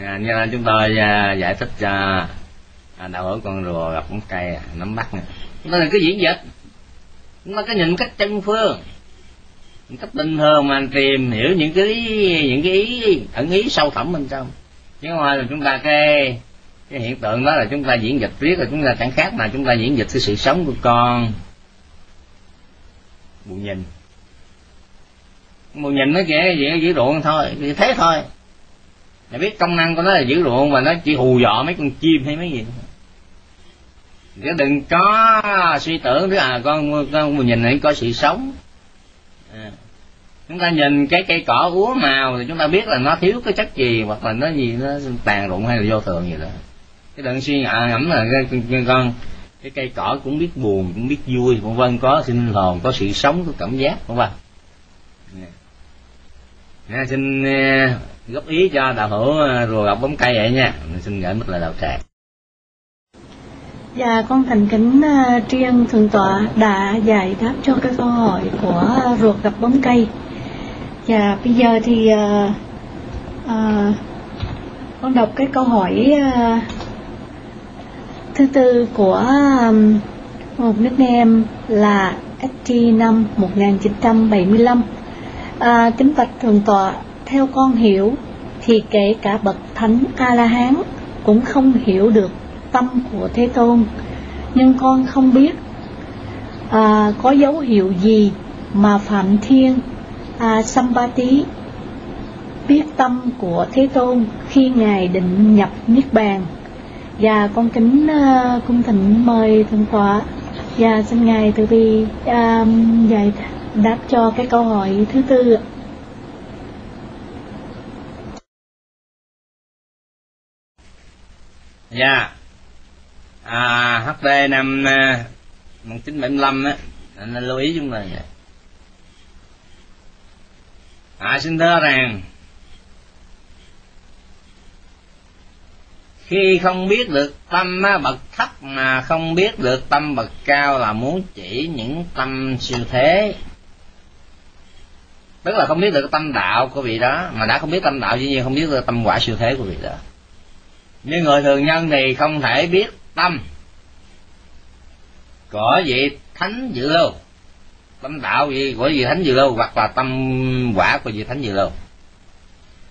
à, như là chúng tôi à, giải thích cho à, đạo hữu con rùa gặp con cây à, nắm bắt này chúng ta là cái diễn dịch. Chúng ta có nhìn cách chân phương cách bình thường mà tìm hiểu những cái những cái ý ẩn ý sâu thẳm bên trong. Chứ không phải là chúng ta cái cái hiện tượng đó là chúng ta diễn dịch riết là chúng ta chẳng khác mà chúng ta diễn dịch cái sự sống của con. Buồn nhìn. Buồn nhìn nó chỉ chỉ dữ ruộng thôi thì thế thôi là biết công năng của nó là giữ ruộng và nó chỉ hù dọ mấy con chim hay mấy gì chứ đừng có suy tưởng thứ à con con mình nhìn này có sự sống. À. chúng ta nhìn cái cây cỏ úa màu thì chúng ta biết là nó thiếu cái chất gì hoặc là nó gì nó tàn rụng hay là vô thường gì đó. Cái đừng suy ngẫm à, là cái, con cái cây cỏ cũng biết buồn cũng biết vui vân vân có sinh hồn có sự sống có cảm giác vân vân. Nha, xin à, góp ý cho đạo hữu ờ, rùa gặp bóng cây vậy nha xin gửi mất lời đạo tràng Dạ con thành kính uh, tri ân thượng tọa đã giải đáp cho cái câu hỏi của ruột gặp bóng cây. Dạ bây giờ thì uh, uh, con đọc cái câu hỏi uh, thứ tư của um, một em là ST năm 1975. À, kính bạch thượng tọa, theo con hiểu thì kể cả bậc thánh A La Hán cũng không hiểu được tâm của Thế Tôn. Nhưng con không biết à, có dấu hiệu gì mà Phạm Thiên à, Sambati biết tâm của Thế Tôn khi Ngài định nhập Niết Bàn? Và con kính uh, cung thỉnh mời thượng tọa. Và xin ngài từ bi um, giải đáp cho cái câu hỏi thứ tư ạ. Dạ. À, HD năm à, 1975 á. Nên lưu ý chúng ta vậy. À, xin thưa rằng khi không biết được tâm bậc thấp mà không biết được tâm bậc cao là muốn chỉ những tâm siêu thế. Tức là không biết được tâm đạo của vị đó mà đã không biết tâm đạo dĩ nhiên không biết được tâm quả siêu thế của vị đó như người thường nhân thì không thể biết tâm. Của vị thánh dự lưu tâm đạo gì của vị thánh dự lưu hoặc là tâm quả của vị thánh dự lưu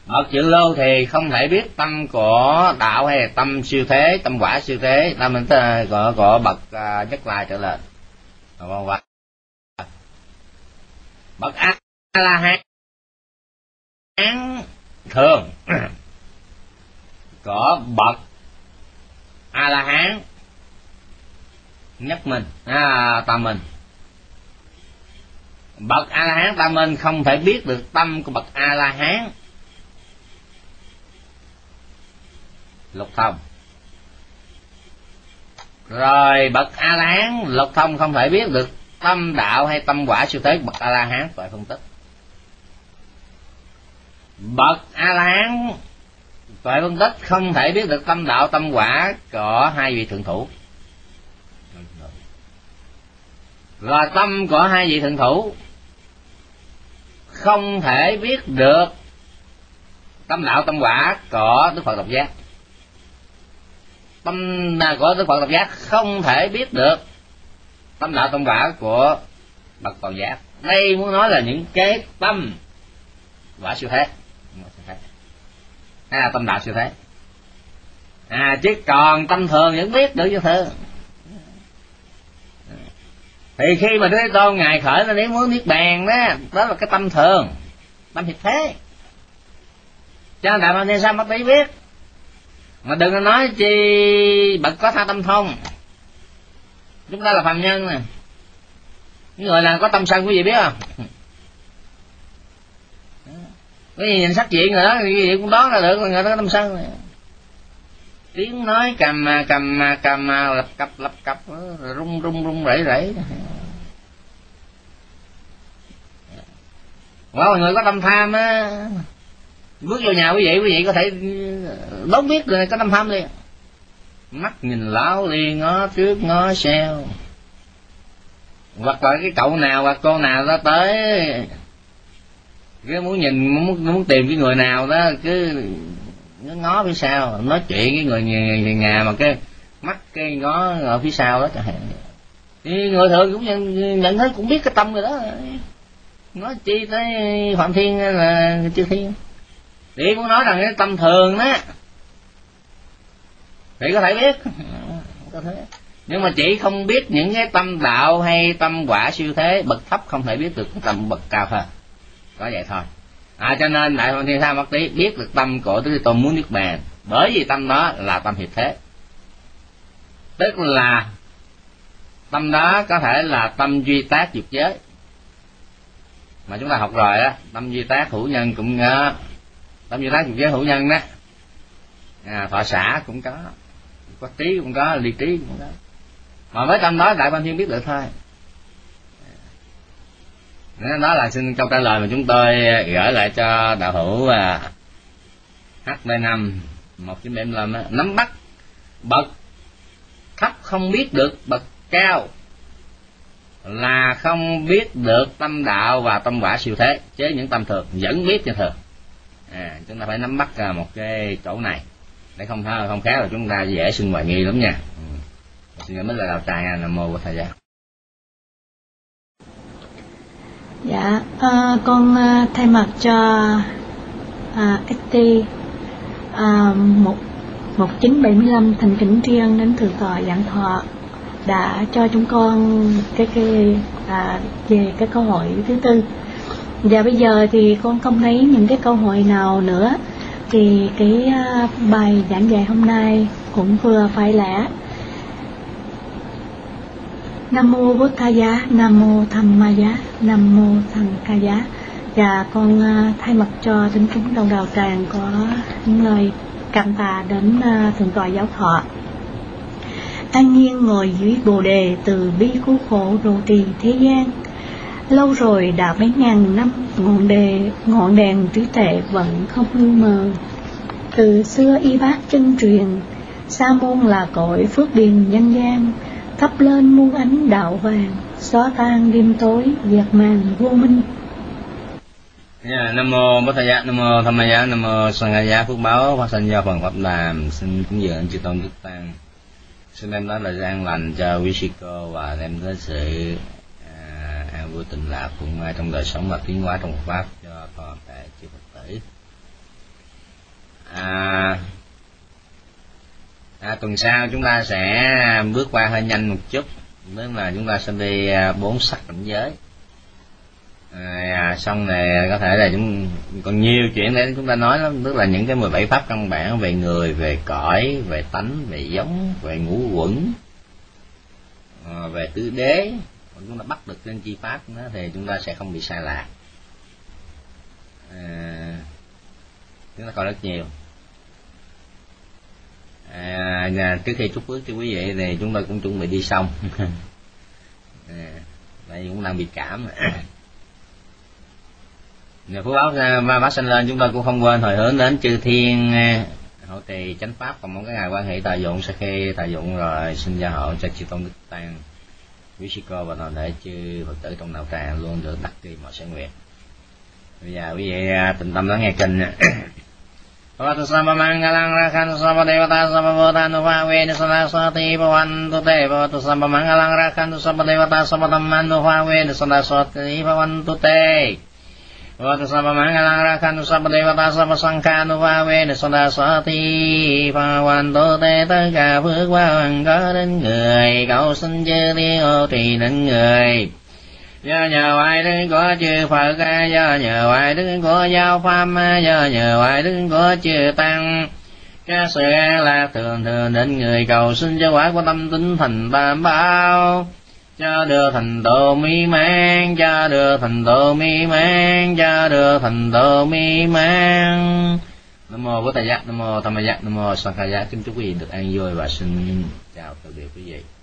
bậc chữ lưu thì không thể biết tâm của đạo hay là tâm siêu thế tâm quả siêu thế. Tâm mình của, của bậc uh, nhất lai trở lên. Bậc a la hán thường có bậc. A la hán nhất mình. À, tam mình. Bậc a la hán tâm minh không thể biết được tâm của bậc a la hán lục thông. Rồi bậc a la hán lục thông không thể biết được tâm đạo hay tâm quả siêu thế bậc a la hán phải phân tích. Bậc a la hán phải phân tích không thể biết được tâm đạo, tâm quả của hai vị thượng thủ. Và tâm của hai vị thượng thủ không thể biết được tâm đạo, tâm quả của đức phật độc giác. Tâm của đức phật độc giác không thể biết được tâm đạo, tâm quả của bậc toàn giác. Đây muốn nói là những cái tâm quả siêu thế à, là tâm đạo siêu thế. À chứ còn tâm thường vẫn biết được vô thường. Thì khi mà Thế Tôn ngài khởi ra nếu muốn niết bàn đó đó là cái tâm thường tâm hiệp thế. Cho nên đại ma ni sao mất tí biết. Mà đừng có nói chi bậc có tha tâm thông. Chúng ta là phàm nhân nè. Những người nào có tâm sân quý vị biết không? Cái gì nhìn sắc diện rồi đó, cái gì cũng đoán ra được, người đó có tâm sân. Tiếng nói cầm cầm cầm lập cập lập cập, rung rung rung, rẩy rẩy. Mọi người có tâm tham á. Bước vô nhà quý vị quý vị có thể đón biết rồi có tâm tham liền. Mắt nhìn lão liền ngó trước, ngó sau. Hoặc là cái cậu nào hoặc cô nào đó tới cái muốn nhìn muốn muốn tìm cái người nào đó cứ nó ngó phía sau nói chuyện cái người nhà, nhà, nhà mà cái mắt cái ngó ở phía sau đó chẳng hạn. Thì người thường cũng nhận, nhận thấy cũng biết cái tâm rồi đó. Nói chi tới phạm thiên là chư thiên. Thì muốn nói rằng cái tâm thường đó. Thì có thể biết. Có thể. Nhưng mà chỉ không biết những cái tâm đạo hay tâm quả siêu thế bậc thấp không thể biết được tâm bậc cao hơn có vậy thôi. À cho nên đại phong thiên sa mất tí biết được tâm của tứ tôn muốn niết bàn. Bởi vì tâm đó là tâm hiệp thế. Tức là tâm đó có thể là tâm duy tác dục giới. Mà chúng ta học rồi đó tâm duy tác hữu nhân cũng nhớ tâm duy tác dục giới hữu nhân đó à, thọ xã cũng có có trí cũng có ly trí cũng có. Mà với tâm đó đại ban thiên biết được thôi đó là xin câu trả lời mà chúng tôi ờ, gửi lại cho đạo hữu ờ, à, hb năm một chín bảy năm nắm bắt bậc thấp không biết được bậc cao là không biết được tâm đạo và tâm quả siêu thế chế những tâm thường vẫn biết như thường. À, chúng ta phải nắm bắt ờ, một cái chỗ này để không không khéo là chúng ta dễ sinh hoài nghi lắm nha. Ừ. xin mới là đạo tràng à, nam mô của thầy gia. Dạ, à, con à, thay mặt cho ờ, à, ST à, một 1975 thành kính tri ân đến thượng tọa giảng thọ đã cho chúng con cái cái à, về cái câu hỏi thứ tư. Và bây giờ thì con không thấy những cái câu hỏi nào nữa. Thì cái à, bài giảng dạy hôm nay cũng vừa phải lẽ. Nam mô Bố Thầy Giá, Nam mô Tham Ma Giá, Nam mô Thằng Ca Giá. Và con à, thay mặt cho tính chúng đồng đạo tràng có những lời cảm tạ đến à, thượng tọa giáo thọ. an nhiên ngồi dưới bồ đề từ bi cứu khổ trụ trì thế gian lâu rồi đã mấy ngàn năm ngọn đề ngọn đèn trí tuệ vẫn không hư mờ từ xưa y bác chân truyền sa môn là cõi phước điền nhân gian thắp lên muôn ánh đạo vàng xóa tan đêm tối giặc màn vô minh. Yeah, nam mô bát thầy nam mô tham gia nam mô sanh giá phước báo phát sinh do phần pháp làm. Xin cúng dường chư tôn đức tăng. Xin đem đó lời an lành cho quý sư cô và đem tới sự à, an vui tình lạc cùng ngay trong đời sống và tiến hóa trong pháp cho toàn thể chư phật tử. À, à, tuần sau chúng ta sẽ à, bước qua hơi nhanh một chút tức là chúng ta sẽ đi à, bốn sắc cảnh giới. À, xong này có thể là chúng còn nhiều chuyện để chúng ta nói lắm tức là những cái 17 pháp căn bản về người về cõi về tánh về giống về ngũ quẩn à, về tứ đế. Chúng ta bắt được trên chi pháp đó thì chúng ta sẽ không bị sai lạc. À, chúng ta còn rất nhiều à, trước khi chúc phước cho quý vị thì chúng ta cũng chuẩn bị đi xong *laughs* à, đây cũng đang bị cảm. Nhờ *coughs* phước báo ma bác sinh lên chúng ta cũng không quên hồi hướng đến chư thiên à, hộ trì chánh pháp còn một cái ngày quan hệ tài dụng. Sau khi tài dụng rồi xin gia hộ cho chư tôn đức tăng quý sư cô và toàn thể chư phật tử trong đạo tràng luôn được đắc kỳ mọi sẽ nguyện. Bây giờ quý vị à, tịnh tâm lắng nghe kinh *coughs* Watu sama mangalang rakan sama dewata sama bota nuva weni sana sati bawan tu te watu sama mangalang rakan sama dewata sama teman nuva weni sana sati bawan tu te watu sama mangalang rakan sama dewata sama sangka nuva weni sana sati bawan tu te tengka bước qua hoàng có đến người cầu do nhờ ai đức của chư phật do nhờ ai đức của giáo pháp do nhờ ai đức của chư tăng? Các sự an lạc thường thường đến người cầu xin cho quả của tâm tính thành tam bảo. Cho được thành tựu mỹ mãn, cho được thành tựu mỹ mãn, cho được thành tựu mỹ mãn. Nam mô bổn thầy giác nam mô tham giác dạ, nam mô sanh khai giác dạ. kính chúc quý vị được an vui và xin chào tạm biệt quý vị.